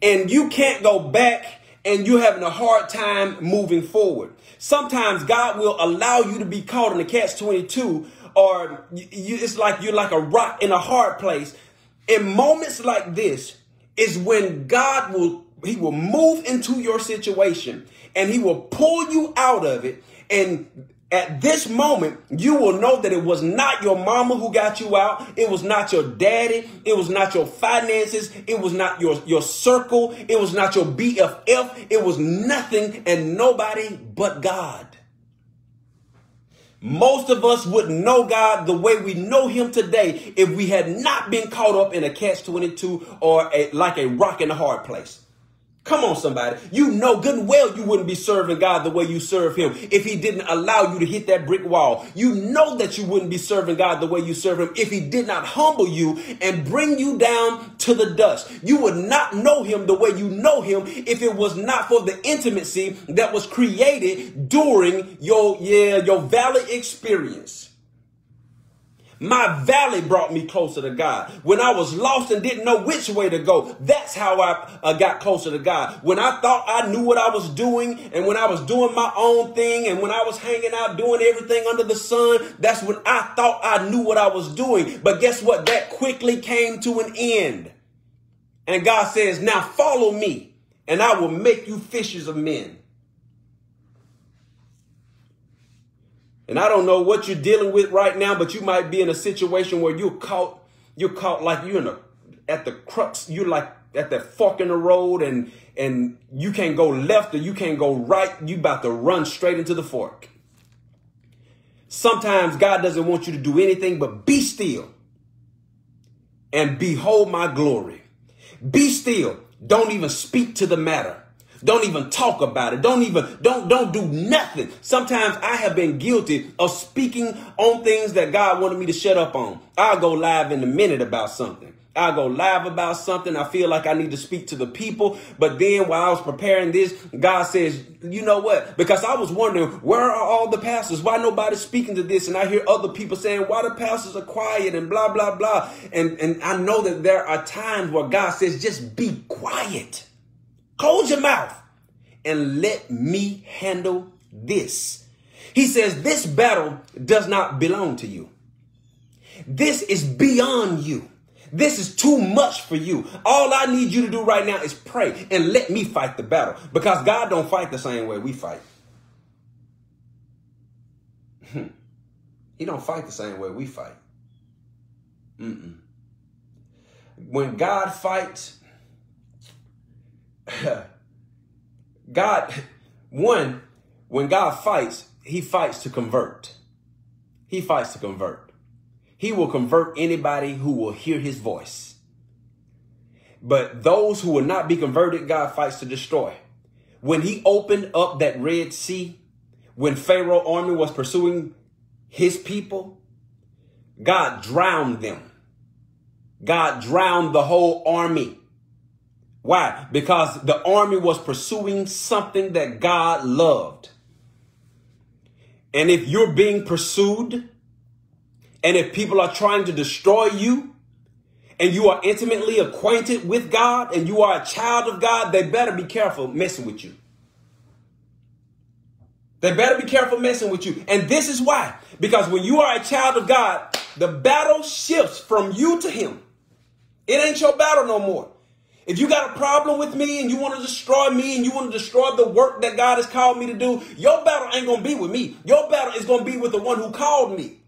and you can't go back and you're having a hard time moving forward, Sometimes God will allow you to be caught in a catch 22 or you, it's like you're like a rock in a hard place. In moments like this is when God will he will move into your situation and he will pull you out of it and at this moment, you will know that it was not your mama who got you out. It was not your daddy. It was not your finances. It was not your, your circle. It was not your BFF. It was nothing and nobody but God. Most of us wouldn't know God the way we know him today if we had not been caught up in a catch 22 or a, like a rock in a hard place. Come on, somebody. You know good and well you wouldn't be serving God the way you serve him if he didn't allow you to hit that brick wall. You know that you wouldn't be serving God the way you serve him if he did not humble you and bring you down to the dust. You would not know him the way you know him if it was not for the intimacy that was created during your, yeah, your valley experience. My valley brought me closer to God. When I was lost and didn't know which way to go, that's how I uh, got closer to God. When I thought I knew what I was doing and when I was doing my own thing and when I was hanging out doing everything under the sun, that's when I thought I knew what I was doing. But guess what? That quickly came to an end. And God says, now follow me and I will make you fishers of men. And I don't know what you're dealing with right now, but you might be in a situation where you're caught, you're caught like you're in a, at the crux, you're like at that fork in the road and, and you can't go left or you can't go right. You about to run straight into the fork. Sometimes God doesn't want you to do anything but be still and behold my glory. Be still. Don't even speak to the matter. Don't even talk about it. Don't even, don't, don't do nothing. Sometimes I have been guilty of speaking on things that God wanted me to shut up on. I'll go live in a minute about something. I'll go live about something. I feel like I need to speak to the people. But then while I was preparing this, God says, you know what? Because I was wondering, where are all the pastors? Why nobody's speaking to this? And I hear other people saying, why the pastors are quiet and blah, blah, blah. And, and I know that there are times where God says, just be quiet. Close your mouth and let me handle this. He says, This battle does not belong to you. This is beyond you. This is too much for you. All I need you to do right now is pray and let me fight the battle because God don't fight the same way we fight. Hmm. he don't fight the same way we fight. Mm-mm. When God fights, God, one, when God fights, he fights to convert. He fights to convert. He will convert anybody who will hear his voice. But those who will not be converted, God fights to destroy. When he opened up that Red Sea, when Pharaoh army was pursuing his people, God drowned them. God drowned the whole army. Why? Because the army was pursuing something that God loved. And if you're being pursued, and if people are trying to destroy you, and you are intimately acquainted with God, and you are a child of God, they better be careful messing with you. They better be careful messing with you. And this is why. Because when you are a child of God, the battle shifts from you to him. It ain't your battle no more. If you got a problem with me and you want to destroy me and you want to destroy the work that God has called me to do, your battle ain't going to be with me. Your battle is going to be with the one who called me.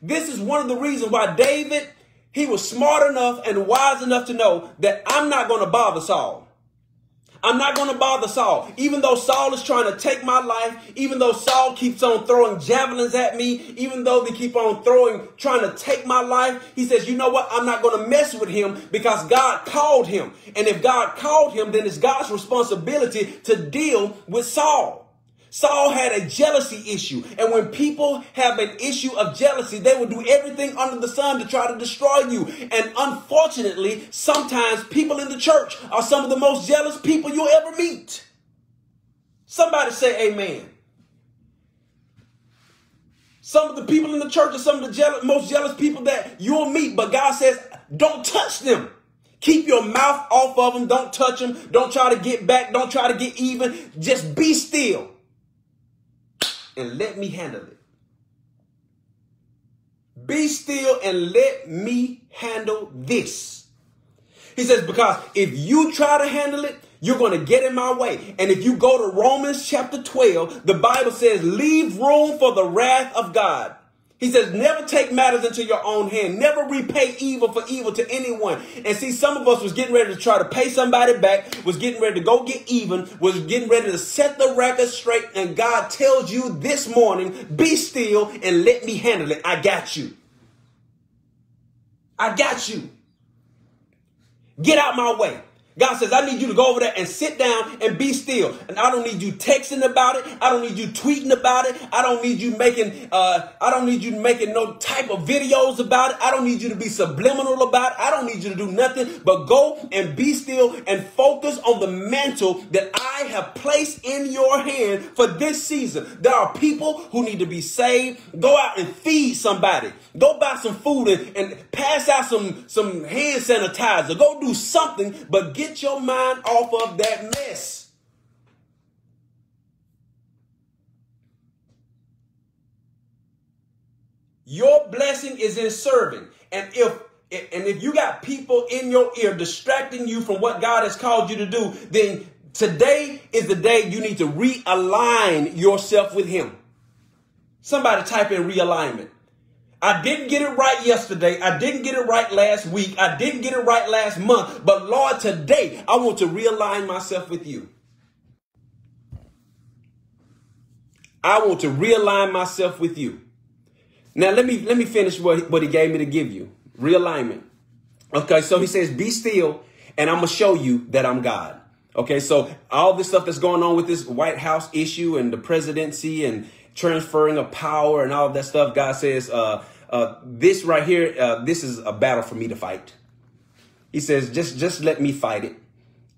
This is one of the reasons why David, he was smart enough and wise enough to know that I'm not going to bother Saul. I'm not going to bother Saul. Even though Saul is trying to take my life, even though Saul keeps on throwing javelins at me, even though they keep on throwing, trying to take my life, he says, you know what? I'm not going to mess with him because God called him. And if God called him, then it's God's responsibility to deal with Saul. Saul had a jealousy issue. And when people have an issue of jealousy, they will do everything under the sun to try to destroy you. And unfortunately, sometimes people in the church are some of the most jealous people you'll ever meet. Somebody say amen. Some of the people in the church are some of the jealous, most jealous people that you'll meet, but God says, don't touch them. Keep your mouth off of them. Don't touch them. Don't try to get back. Don't try to get even. Just be still and let me handle it. Be still and let me handle this. He says, because if you try to handle it, you're going to get in my way. And if you go to Romans chapter 12, the Bible says, leave room for the wrath of God. He says, never take matters into your own hand. Never repay evil for evil to anyone. And see, some of us was getting ready to try to pay somebody back, was getting ready to go get even, was getting ready to set the record straight. And God tells you this morning, be still and let me handle it. I got you. I got you. Get out my way. God says, I need you to go over there and sit down and be still. And I don't need you texting about it. I don't need you tweeting about it. I don't need you making, uh, I don't need you making no type of videos about it. I don't need you to be subliminal about it. I don't need you to do nothing but go and be still and focus on the mantle that I have placed in your hand for this season. There are people who need to be saved. Go out and feed somebody. Go buy some food and, and pass out some, some hand sanitizer. Go do something, but get your mind off of that mess. Your blessing is in serving. And if and if you got people in your ear distracting you from what God has called you to do, then today is the day you need to realign yourself with him. Somebody type in realignment. I didn't get it right yesterday. I didn't get it right last week. I didn't get it right last month. But Lord, today I want to realign myself with you. I want to realign myself with you. Now let me let me finish what, what he gave me to give you. Realignment. Okay, so he says, be still, and I'm gonna show you that I'm God. Okay, so all this stuff that's going on with this White House issue and the presidency and transferring of power and all that stuff, God says, uh, uh, this right here, uh, this is a battle for me to fight. He says, just, just let me fight it.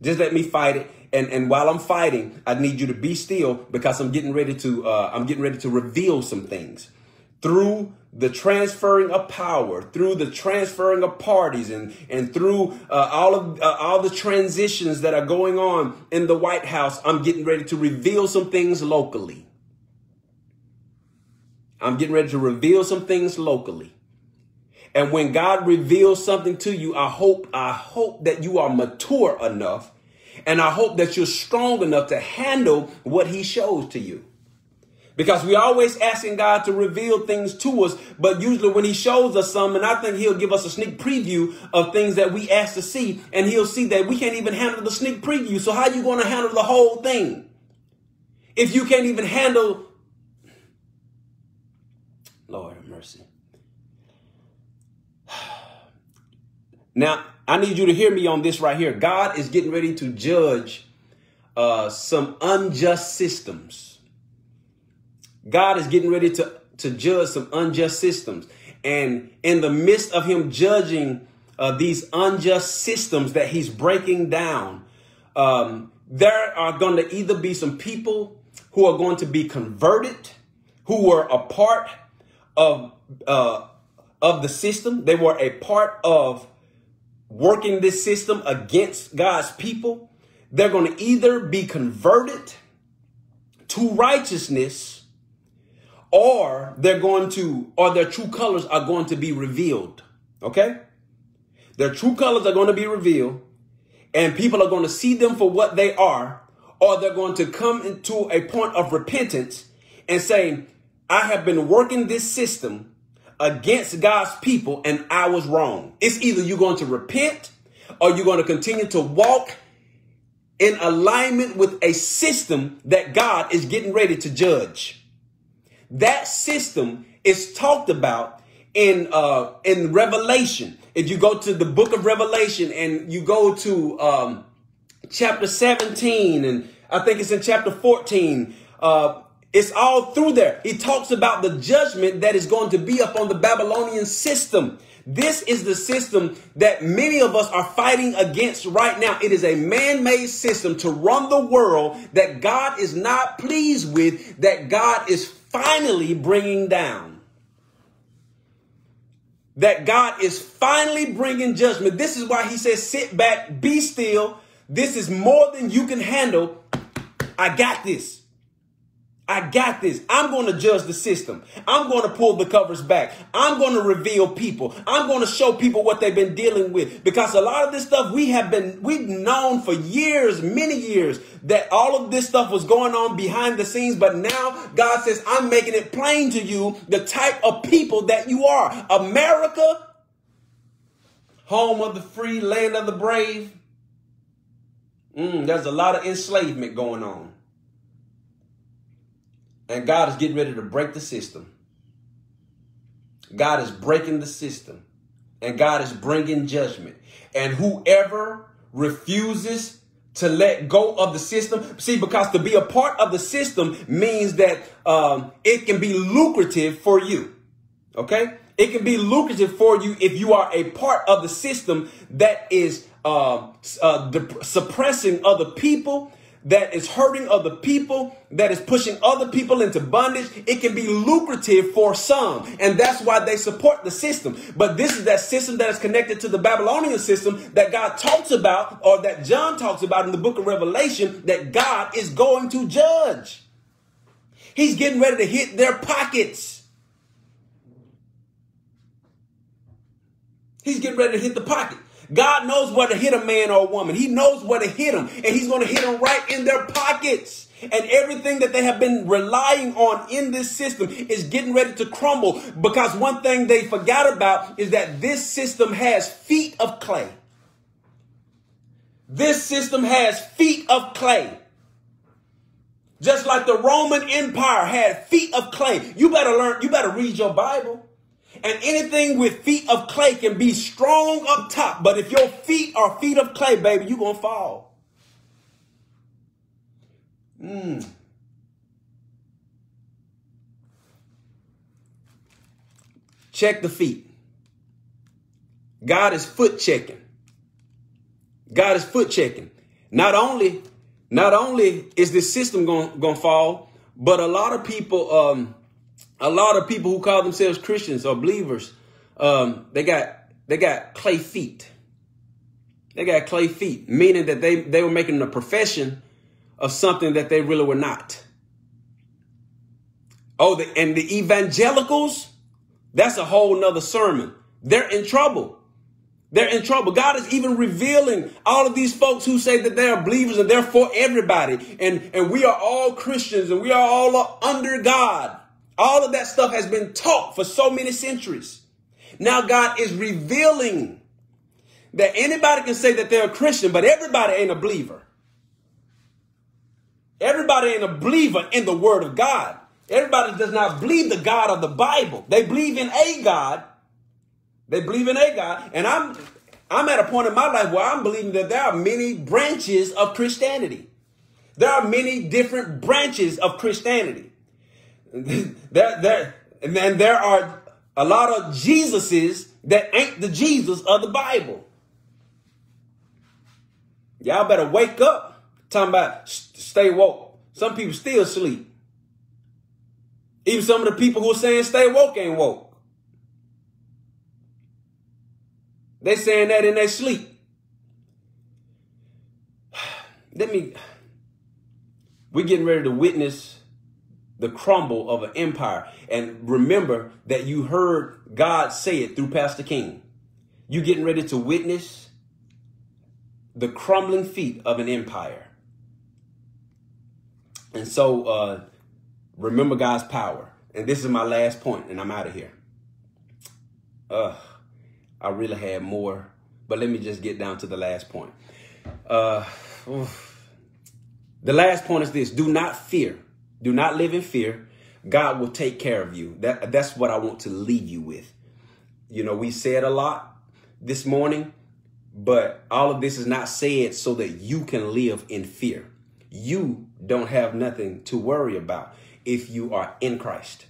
Just let me fight it. And, and while I'm fighting, I need you to be still because I'm getting ready to, uh, I'm getting ready to reveal some things through the transferring of power, through the transferring of parties, and and through uh, all of uh, all the transitions that are going on in the White House, I'm getting ready to reveal some things locally. I'm getting ready to reveal some things locally. And when God reveals something to you, I hope, I hope that you are mature enough and I hope that you're strong enough to handle what he shows to you. Because we always asking God to reveal things to us, but usually when he shows us something, I think he'll give us a sneak preview of things that we ask to see, and he'll see that we can't even handle the sneak preview. So how are you going to handle the whole thing? If you can't even handle Lord have mercy. Now, I need you to hear me on this right here. God is getting ready to judge uh, some unjust systems. God is getting ready to, to judge some unjust systems. And in the midst of him judging uh, these unjust systems that he's breaking down, um, there are going to either be some people who are going to be converted, who were a part of uh, of the system. They were a part of working this system against God's people. They're going to either be converted to righteousness or they're going to, or their true colors are going to be revealed. Okay? Their true colors are going to be revealed and people are going to see them for what they are, or they're going to come into a point of repentance and say, I have been working this system against God's people and I was wrong. It's either you're going to repent or you're going to continue to walk in alignment with a system that God is getting ready to judge. That system is talked about in uh, in Revelation. If you go to the book of Revelation and you go to um, chapter 17 and I think it's in chapter 14, uh, it's all through there. He talks about the judgment that is going to be upon the Babylonian system. This is the system that many of us are fighting against right now. It is a man-made system to run the world that God is not pleased with, that God is finally bringing down. That God is finally bringing judgment. This is why he says, sit back, be still. This is more than you can handle. I got this. I got this. I'm going to judge the system. I'm going to pull the covers back. I'm going to reveal people. I'm going to show people what they've been dealing with because a lot of this stuff we have been, we've known for years, many years that all of this stuff was going on behind the scenes. But now God says, I'm making it plain to you the type of people that you are. America, home of the free, land of the brave. Mm, there's a lot of enslavement going on. And God is getting ready to break the system. God is breaking the system. And God is bringing judgment. And whoever refuses to let go of the system, see, because to be a part of the system means that um, it can be lucrative for you. Okay? It can be lucrative for you if you are a part of the system that is uh, uh, suppressing other people that is hurting other people, that is pushing other people into bondage, it can be lucrative for some. And that's why they support the system. But this is that system that is connected to the Babylonian system that God talks about, or that John talks about in the book of Revelation, that God is going to judge. He's getting ready to hit their pockets. He's getting ready to hit the pocket. God knows where to hit a man or a woman. He knows where to hit them, and He's going to hit them right in their pockets. And everything that they have been relying on in this system is getting ready to crumble because one thing they forgot about is that this system has feet of clay. This system has feet of clay. Just like the Roman Empire had feet of clay. You better learn, you better read your Bible. And anything with feet of clay can be strong up top. But if your feet are feet of clay, baby, you're going to fall. Mm. Check the feet. God is foot checking. God is foot checking. Not only, not only is this system going to fall, but a lot of people, um, a lot of people who call themselves Christians or believers, um, they got they got clay feet. They got clay feet, meaning that they, they were making a profession of something that they really were not. Oh, the, and the evangelicals, that's a whole nother sermon. They're in trouble. They're in trouble. God is even revealing all of these folks who say that they are believers and they're for everybody. And, and we are all Christians and we are all under God. All of that stuff has been taught for so many centuries. Now God is revealing that anybody can say that they're a Christian, but everybody ain't a believer. Everybody ain't a believer in the word of God. Everybody does not believe the God of the Bible. They believe in a God. They believe in a God. And I'm I'm at a point in my life where I'm believing that there are many branches of Christianity. There are many different branches of Christianity. there, there, and then there are a lot of Jesuses that ain't the Jesus of the Bible. Y'all better wake up. Talking about stay woke. Some people still sleep. Even some of the people who are saying stay woke ain't woke. They saying that in their sleep. Let me. We're getting ready to witness the crumble of an empire. And remember that you heard God say it through Pastor King. You getting ready to witness the crumbling feet of an empire. And so uh, remember God's power. And this is my last point, and I'm out of here. I really had more, but let me just get down to the last point. Uh, the last point is this do not fear. Do not live in fear. God will take care of you. That, that's what I want to leave you with. You know, we said a lot this morning, but all of this is not said so that you can live in fear. You don't have nothing to worry about if you are in Christ.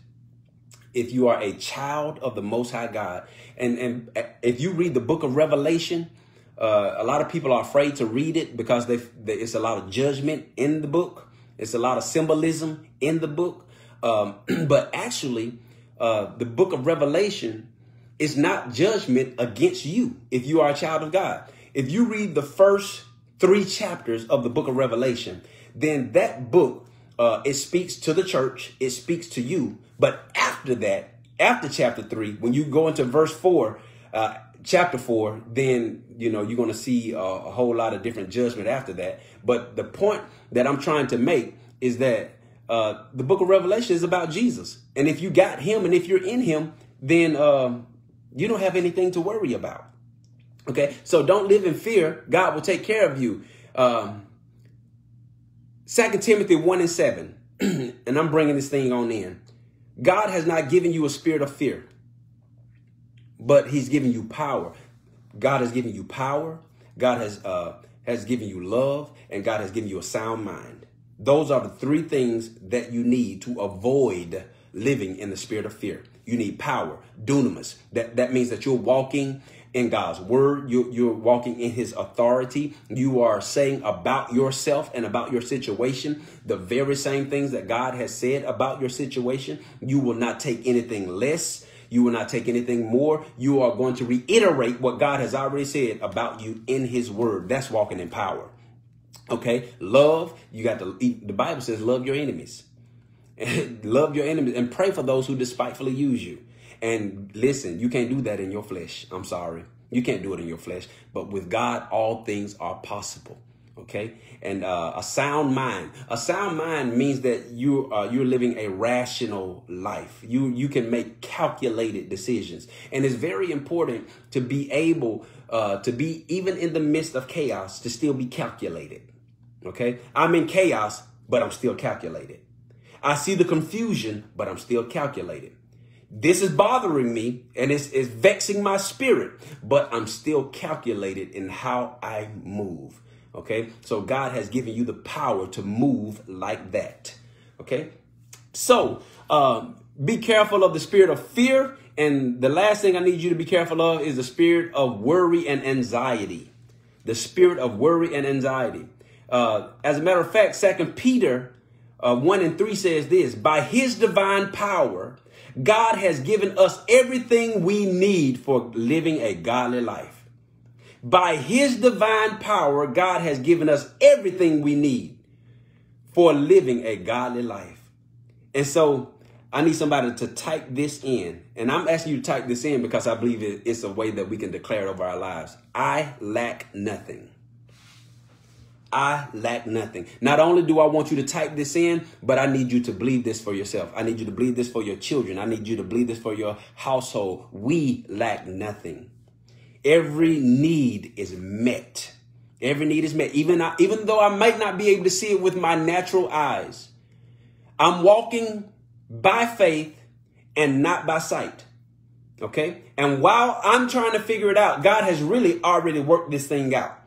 If you are a child of the Most High God, and, and if you read the book of Revelation, uh, a lot of people are afraid to read it because they, they, it's a lot of judgment in the book. It's a lot of symbolism in the book. Um, but actually, uh, the book of Revelation is not judgment against you if you are a child of God. If you read the first three chapters of the book of Revelation, then that book, uh, it speaks to the church, it speaks to you. But after that, after chapter three, when you go into verse four, uh, chapter four, then you know you're going to see a, a, whole lot of different judgment after that. But the point that I'm trying to make is that uh, the book of Revelation is about Jesus, and if you got Him and if you're in Him, then um, you don't have anything to worry about. Okay, so don't live in fear. God will take care of you. Um, 2 Timothy 1 and 7, and I'm bringing this thing on in. God has not given you a spirit of fear, but He's given you power. God has given you power. God has uh, has given you love, and God has given you a sound mind. Those are the three things that you need to avoid living in the spirit of fear. You need power, dunamis. That, that means that you're walking in God's word. You, you're walking in his authority. You are saying about yourself and about your situation the very same things that God has said about your situation. You will not take anything less. You will not take anything more. You are going to reiterate what God has already said about you in his word. That's walking in power. Okay. Love. You got to, the Bible says, love your enemies. love your enemies and pray for those who despitefully use you. And listen, you can't do that in your flesh. I'm sorry. You can't do it in your flesh. But with God, all things are possible. Okay. And uh, a sound mind. A sound mind means that you uh, you're living a rational life. You you can make calculated decisions, and it's very important to be able uh, to be even in the midst of chaos to still be calculated. Okay. I'm in chaos, but I'm still calculated. I see the confusion, but I'm still calculated. This is bothering me and it's, it's vexing my spirit, but I'm still calculated in how I move. Okay. So God has given you the power to move like that. Okay. So, um, be careful of the spirit of fear. And the last thing I need you to be careful of is the spirit of worry and anxiety. The spirit of worry and anxiety. Uh, as a matter of fact, Second Peter uh, 1 and 3 says this By his divine power, God has given us everything we need for living a godly life. By his divine power, God has given us everything we need for living a godly life. And so I need somebody to type this in. And I'm asking you to type this in because I believe it's a way that we can declare it over our lives. I lack nothing. I lack nothing. Not only do I want you to type this in, but I need you to believe this for yourself. I need you to believe this for your children. I need you to believe this for your household. We lack nothing. Every need is met. Every need is met. Even, I, even though I might not be able to see it with my natural eyes, I'm walking by faith and not by sight. Okay. And while I'm trying to figure it out, God has really already worked this thing out.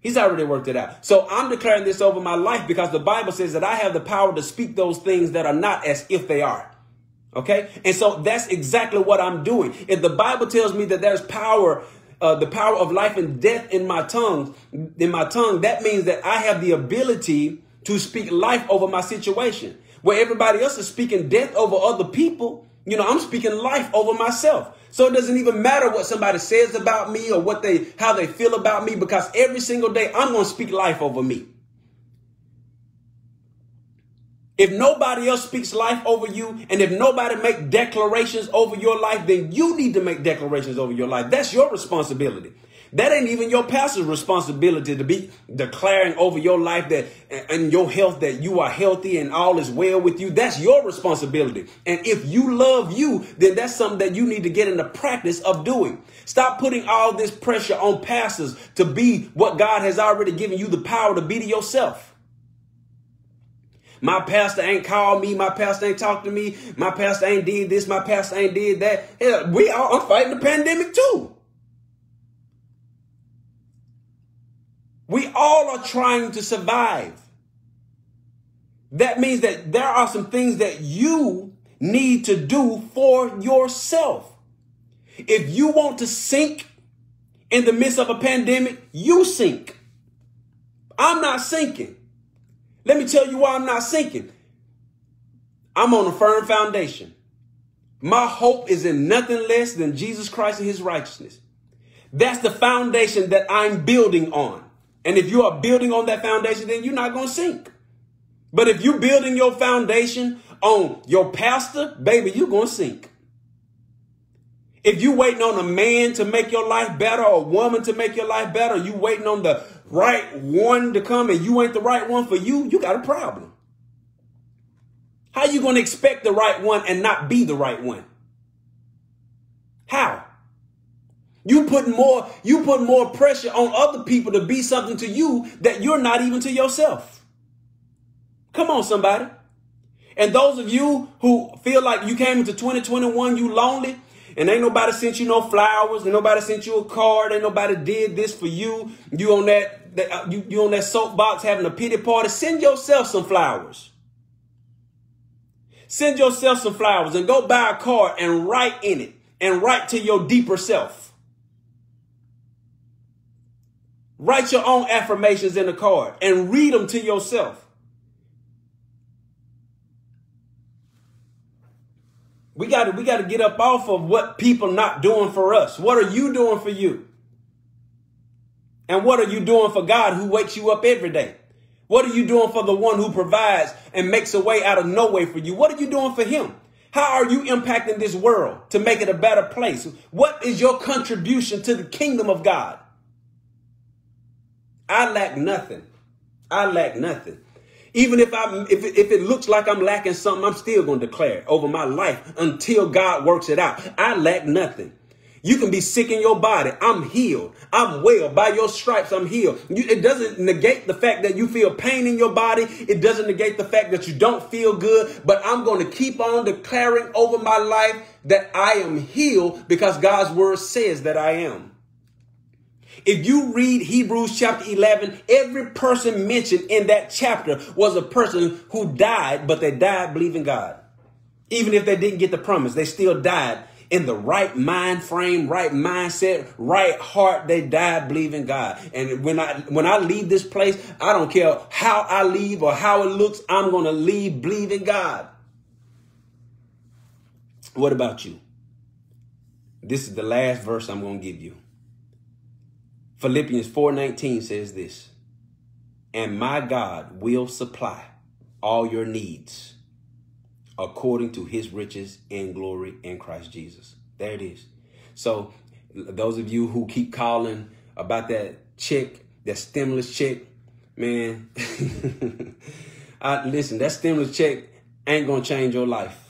He's already worked it out. So I'm declaring this over my life because the Bible says that I have the power to speak those things that are not as if they are. Okay. And so that's exactly what I'm doing. If the Bible tells me that there's power, uh, the power of life and death in my tongue, in my tongue, that means that I have the ability to speak life over my situation. Where everybody else is speaking death over other people, you know, I'm speaking life over myself. So it doesn't even matter what somebody says about me or what they how they feel about me because every single day I'm going to speak life over me. If nobody else speaks life over you and if nobody make declarations over your life, then you need to make declarations over your life. That's your responsibility. That ain't even your pastor's responsibility to be declaring over your life that and your health that you are healthy and all is well with you. That's your responsibility. And if you love you, then that's something that you need to get in the practice of doing. Stop putting all this pressure on pastors to be what God has already given you the power to be to yourself. My pastor ain't called me. My pastor ain't talked to me. My pastor ain't did this. My pastor ain't did that. Hell, we all, I'm fighting the pandemic too. We all are trying to survive. That means that there are some things that you need to do for yourself. If you want to sink in the midst of a pandemic, you sink. I'm not sinking. Let me tell you why I'm not sinking. I'm on a firm foundation. My hope is in nothing less than Jesus Christ and his righteousness. That's the foundation that I'm building on. And if you are building on that foundation, then you're not going to sink. But if you're building your foundation on your pastor, baby, you're going to sink. If you're waiting on a man to make your life better or a woman to make your life better, you waiting on the right one to come and you ain't the right one for you, you got a problem. How you going to expect the right one and not be the right one? How? You put more, you put more pressure on other people to be something to you that you're not even to yourself. Come on, somebody. And those of you who feel like you came into 2021, you lonely, and ain't nobody sent you no flowers, and nobody sent you a card, ain't nobody did this for you. You on that, that uh, you, you on that soapbox having a pity party. Send yourself some flowers. Send yourself some flowers and go buy a card and write in it and write to your deeper self. Write your own affirmations in the card and read them to yourself. We got to we got to get up off of what people not doing for us. What are you doing for you? And what are you doing for God who wakes you up every day? What are you doing for the one who provides and makes a way out of no way for you? What are you doing for him? How are you impacting this world to make it a better place? What is your contribution to the kingdom of God? I lack nothing. I lack nothing. Even if I if it, if it looks like I'm lacking something, I'm still going to declare over my life until God works it out. I lack nothing. You can be sick in your body. I'm healed. I'm well. By your stripes, I'm healed. You, it doesn't negate the fact that you feel pain in your body. It doesn't negate the fact that you don't feel good. But I'm going to keep on declaring over my life that I am healed because God's word says that I am. If you read Hebrews chapter 11, every person mentioned in that chapter was a person who died, but they died believing God. Even if they didn't get the promise, they still died in the right mind frame, right mindset, right heart. They died believing God. And when I when I leave this place, I don't care how I leave or how it looks. I'm going to leave believing God. What about you? This is the last verse I'm going to give you. Philippians 4:19 says this, "And my God will supply all your needs according to his riches in glory in Christ Jesus." There it is. So, those of you who keep calling about that check, that stimulus check, man, I, listen, that stimulus check ain't going to change your life.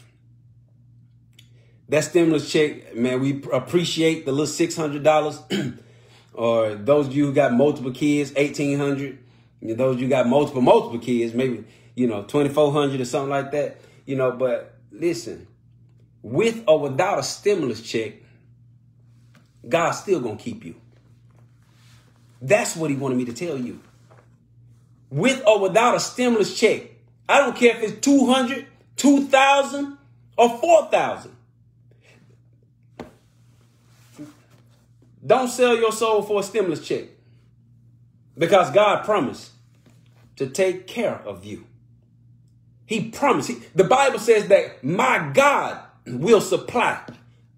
That stimulus check, man, we appreciate the little $600 or those of you who got multiple kids, 1800, those you got multiple, multiple kids, maybe, you know, 2400 or something like that, you know, but listen, with or without a stimulus check, God's still going to keep you. That's what he wanted me to tell you. With or without a stimulus check, I don't care if it's 200, 2,000, or 4,000. Don't sell your soul for a stimulus check because God promised to take care of you. He promised. He, the Bible says that my God will supply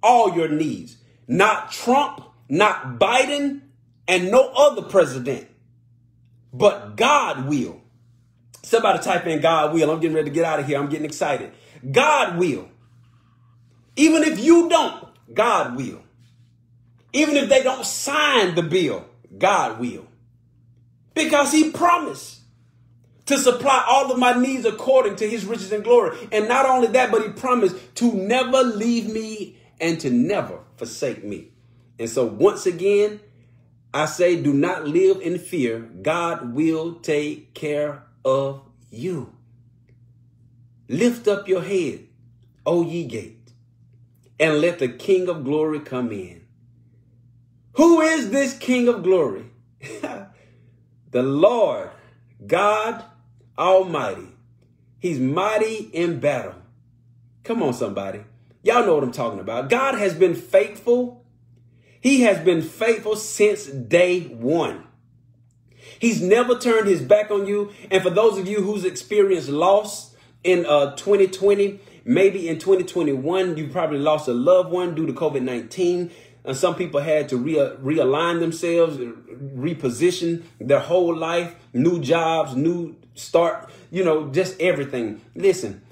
all your needs. Not Trump, not Biden, and no other president. But God will. Somebody type in God will. I'm getting ready to get out of here. I'm getting excited. God will. Even if you don't, God will. Even if they don't sign the bill, God will. Because he promised to supply all of my needs according to his riches and glory. And not only that, but he promised to never leave me and to never forsake me. And so once again, I say, do not live in fear. God will take care of you. Lift up your head, O ye gate, and let the King of glory come in. Who is this King of glory? the Lord God Almighty. He's mighty in battle. Come on, somebody. Y'all know what I'm talking about. God has been faithful. He has been faithful since day one. He's never turned his back on you. And for those of you who's experienced loss in uh, 2020, maybe in 2021, you probably lost a loved one due to COVID-19. And some people had to re- realign themselves, reposition their whole life, new jobs, new start, you know, just everything. Listen,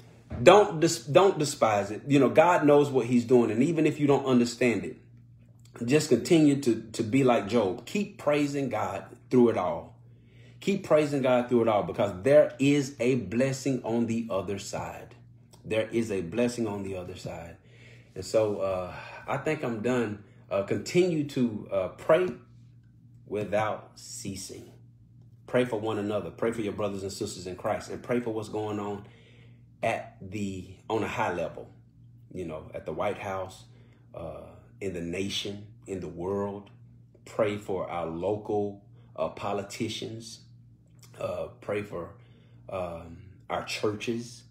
don't dis- don't despise it. You know, God knows what he's doing and even if you don't understand it, just continue to to be like Job. Keep praising God through it all. Keep praising God through it all because there is a blessing on the other side. There is a blessing on the other side. And so uh, I think I'm done. Uh, continue to uh, pray without ceasing. Pray for one another. Pray for your brothers and sisters in Christ, and pray for what's going on at the on a high level. You know, at the White House, uh, in the nation, in the world. Pray for our local uh, politicians. Uh, pray for um, our churches.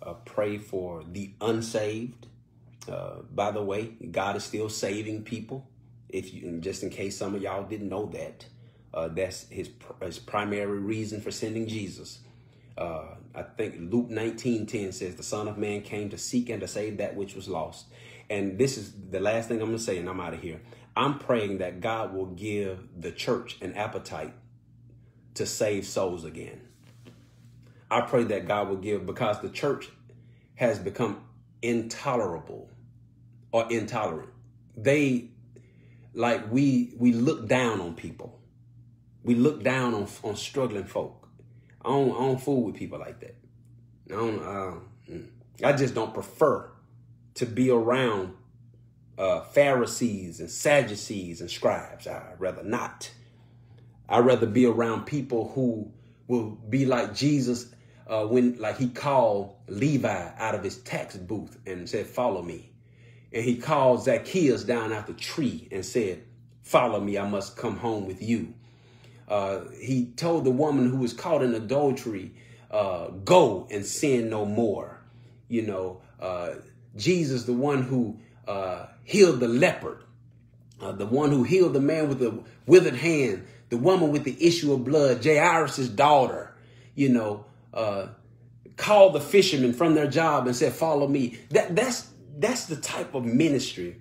Uh, pray for the unsaved. Uh, by the way, God is still saving people. If you, just in case some of y'all didn't know that. Uh, that's his, his primary reason for sending Jesus. Uh, I think Luke 19 10 says, The Son of Man came to seek and to save that which was lost. And this is the last thing I'm going to say, and I'm out of here. I'm praying that God will give the church an appetite to save souls again. I pray that God will give, because the church has become intolerable or intolerant. They, like, we, we look down on people we look down on on struggling folk. I don't, I don't fool with people like that. I don't. Uh. I just don't prefer to be around uh, Pharisees and Sadducees and scribes. I'd rather not. I'd rather be around people who will be like Jesus uh, when, like, he called Levi out of his tax booth and said, "Follow me," and he called Zacchaeus down out the tree and said, "Follow me. I must come home with you." Uh, he told the woman who was caught in adultery, uh, go and sin no more. You know, uh, Jesus, the one who uh, healed the leopard, uh, the one who healed the man with the withered hand, the woman with the issue of blood, Jairus' daughter, you know, called the fishermen from their job and said, follow me. That, that's, that's the type of ministry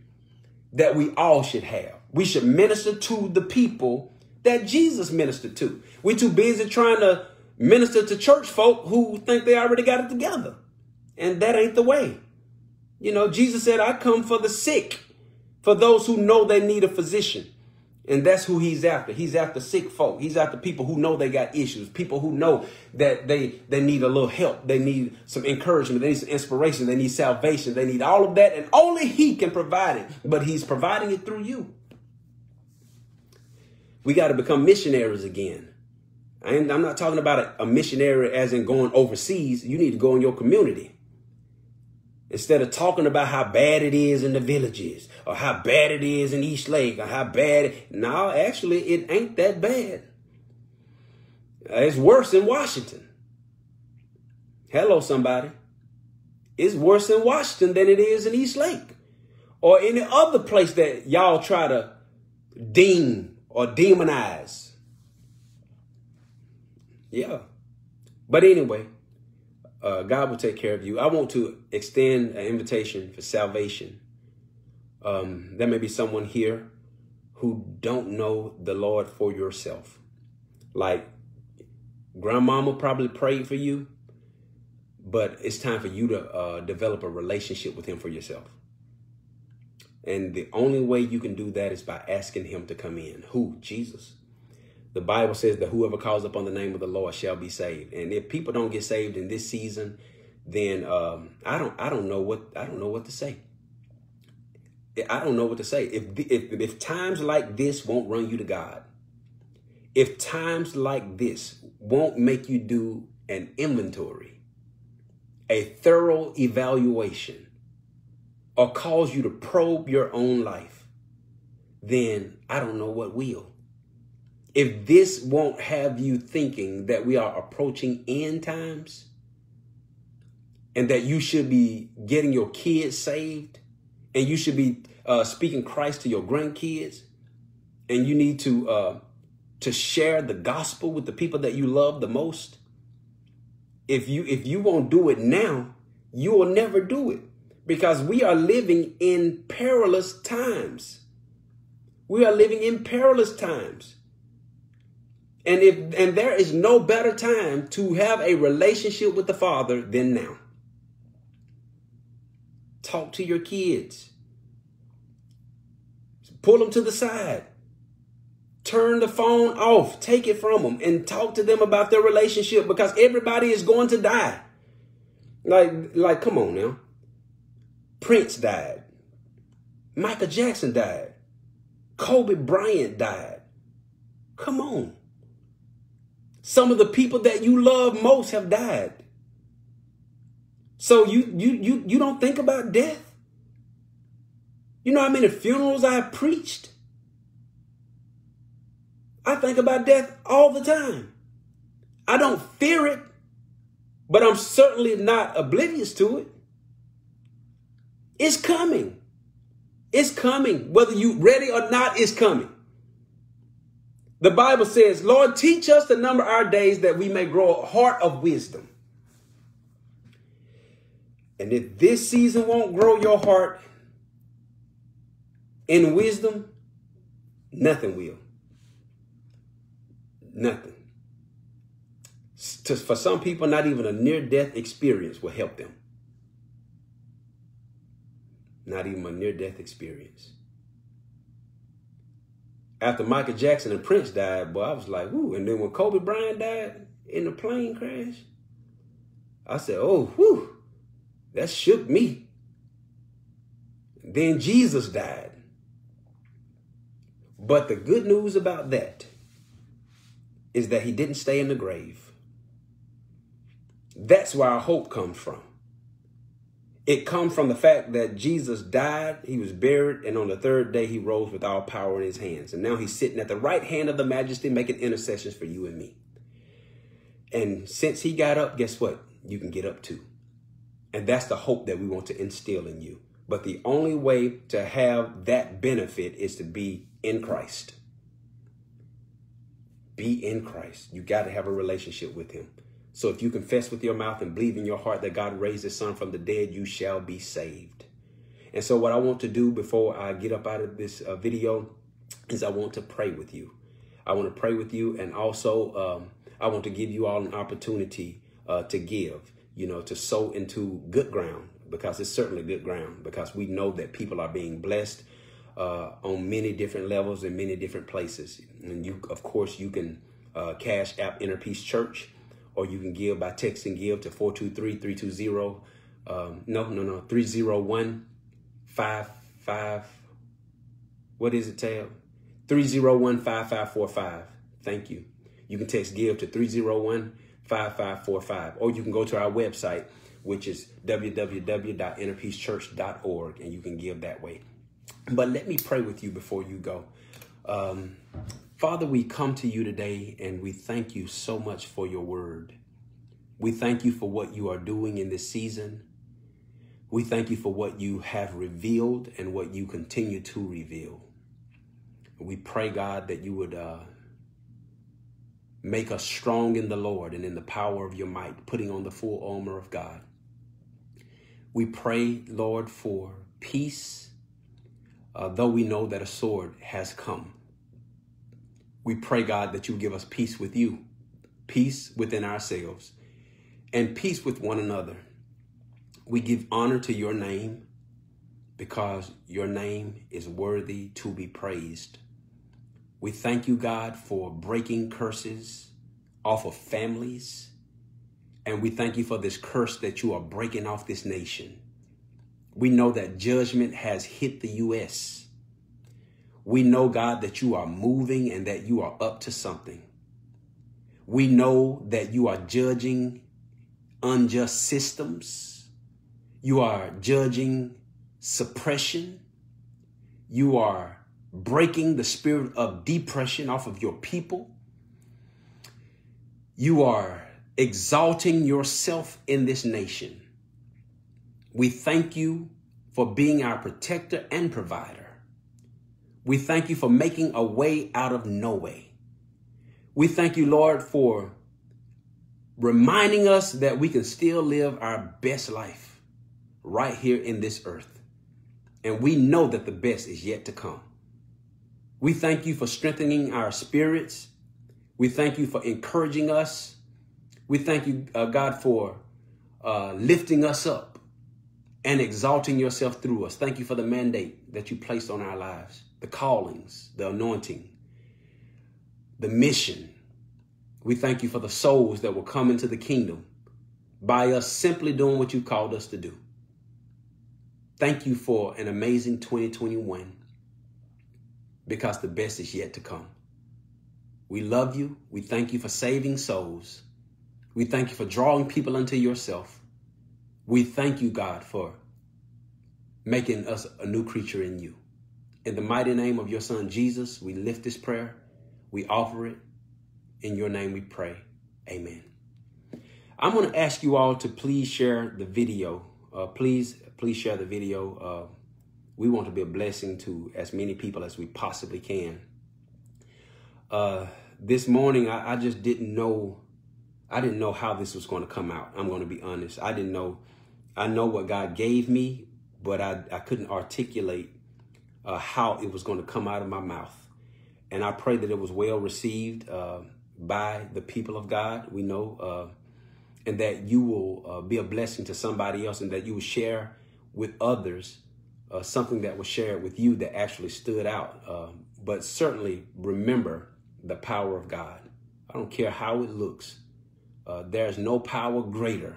that we all should have. We should minister to the people that Jesus ministered to. We're too busy trying to minister to church folk who think they already got it together. And that ain't the way. You know, Jesus said, I come for the sick, for those who know they need a physician. And that's who he's after. He's after sick folk. He's after people who know they got issues, people who know that they, they need a little help. They need some encouragement. They need some inspiration. They need salvation. They need all of that. And only he can provide it. But he's providing it through you. We got to become missionaries again. I am not talking about a missionary as in going overseas. You need to go in your community. Instead of talking about how bad it is in the villages or how bad it is in East Lake or how bad. No, actually, it ain't that bad. Uh, it's worse in Washington. Hello, somebody. It's worse in Washington than it is in East Lake or any other place that y'all try to deem or demonize. Yeah. But anyway, uh, God will take care of you. I want to extend an invitation for salvation. Um, there may be someone here who don't know the Lord for yourself. Like grandmama probably prayed for you, but it's time for you to uh, develop a relationship with him for yourself. And the only way you can do that is by asking him to come in. Who? Jesus. The Bible says that whoever calls upon the name of the Lord shall be saved. And if people don't get saved in this season, then um, I don't I don't know what I don't know what to say. I don't know what to say. If if if times like this won't run you to God, if times like this won't make you do an inventory, a thorough evaluation, or cause you to probe your own life, then I don't know what will if this won't have you thinking that we are approaching end times and that you should be getting your kids saved and you should be uh, speaking Christ to your grandkids and you need to uh, to share the gospel with the people that you love the most if you if you won't do it now you will never do it because we are living in perilous times. We are living in perilous times and if and there is no better time to have a relationship with the Father than now. Talk to your kids. Pull them to the side. Turn the phone off. Take it from them and talk to them about their relationship because everybody is going to die. Like, like, come on now. Prince died. Michael Jackson died. Kobe Bryant died. Come on. Some of the people that you love most have died. So you you you you don't think about death? You know how many funerals I preached? I think about death all the time. I don't fear it, but I'm certainly not oblivious to it. It's coming. It's coming. Whether you're ready or not, it's coming. The Bible says, Lord, teach us to number our days that we may grow a heart of wisdom. And if this season won't grow your heart in wisdom, nothing will. Nothing. For some people, not even a near death experience will help them. Not even a near death experience after Michael Jackson and Prince died, boy, I was like, whoo. And then when Kobe Bryant died in the plane crash, I said, oh, whoo, that shook me. Then Jesus died. But the good news about that is that he didn't stay in the grave. That's where our hope comes from. It comes from the fact that Jesus died, he was buried, and on the third day he rose with all power in his hands. And now he's sitting at the right hand of the majesty making intercessions for you and me. And since he got up, guess what? You can get up too. And that's the hope that we want to instill in you. But the only way to have that benefit is to be in Christ. Be in Christ. You got to have a relationship with him. So if you confess with your mouth and believe in your heart that God raised his son from the dead, you shall be saved. And so what I want to do before I get up out of this uh, video is I want to pray with you. I want to pray with you. And also um, I want to give you all an opportunity uh, to give, you know, to sow into good ground because it's certainly good ground because we know that people are being blessed uh, on many different levels in many different places. And you, of course, you can uh, cash app Inner Peace Church or you can give by texting give to 423-320 um, no no no 301 55 what is it tab? 301 5545 thank you. You can text give to 301 5545 or you can go to our website which is www.innerpeacechurch.org, and you can give that way. But let me pray with you before you go. Um, Father, we come to you today and we thank you so much for your word. We thank you for what you are doing in this season. We thank you for what you have revealed and what you continue to reveal. We pray, God, that you would uh, make us strong in the Lord and in the power of your might, putting on the full armor of God. We pray, Lord, for peace, uh, though we know that a sword has come. We pray, God, that you give us peace with you, peace within ourselves, and peace with one another. We give honor to your name because your name is worthy to be praised. We thank you, God, for breaking curses off of families. And we thank you for this curse that you are breaking off this nation. We know that judgment has hit the U.S. We know, God, that you are moving and that you are up to something. We know that you are judging unjust systems. You are judging suppression. You are breaking the spirit of depression off of your people. You are exalting yourself in this nation. We thank you for being our protector and provider. We thank you for making a way out of no way. We thank you, Lord, for reminding us that we can still live our best life right here in this earth. And we know that the best is yet to come. We thank you for strengthening our spirits. We thank you for encouraging us. We thank you, uh, God, for uh, lifting us up and exalting yourself through us. Thank you for the mandate that you placed on our lives, the callings, the anointing, the mission. We thank you for the souls that will come into the kingdom by us simply doing what you called us to do. Thank you for an amazing 2021 because the best is yet to come. We love you. We thank you for saving souls. We thank you for drawing people unto yourself. We thank you, God, for making us a new creature in you. In the mighty name of your son, Jesus, we lift this prayer. We offer it. In your name we pray. Amen. I'm going to ask you all to please share the video. Uh, please, please share the video. Uh, we want to be a blessing to as many people as we possibly can. Uh, this morning, I, I just didn't know. I didn't know how this was going to come out. I'm going to be honest. I didn't know. I know what God gave me, but I, I couldn't articulate uh, how it was going to come out of my mouth. And I pray that it was well received uh, by the people of God. We know, uh, and that you will uh, be a blessing to somebody else, and that you will share with others uh, something that was shared with you that actually stood out. Uh, but certainly remember the power of God. I don't care how it looks. There's no power greater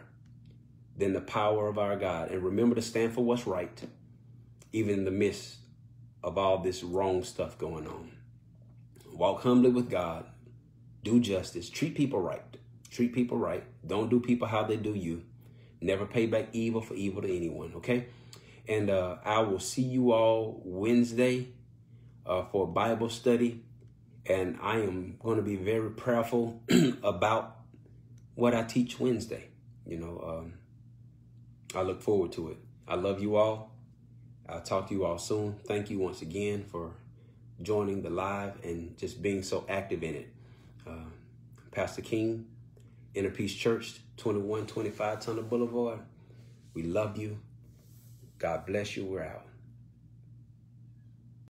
than the power of our God. And remember to stand for what's right, even in the midst of all this wrong stuff going on. Walk humbly with God. Do justice. Treat people right. Treat people right. Don't do people how they do you. Never pay back evil for evil to anyone, okay? And uh, I will see you all Wednesday uh, for Bible study. And I am going to be very prayerful about what I teach Wednesday. You know, um, I look forward to it. I love you all. I'll talk to you all soon. Thank you once again for joining the live and just being so active in it. Uh, Pastor King, Inner Peace Church, 2125 Tunnel Boulevard. We love you. God bless you. We're out.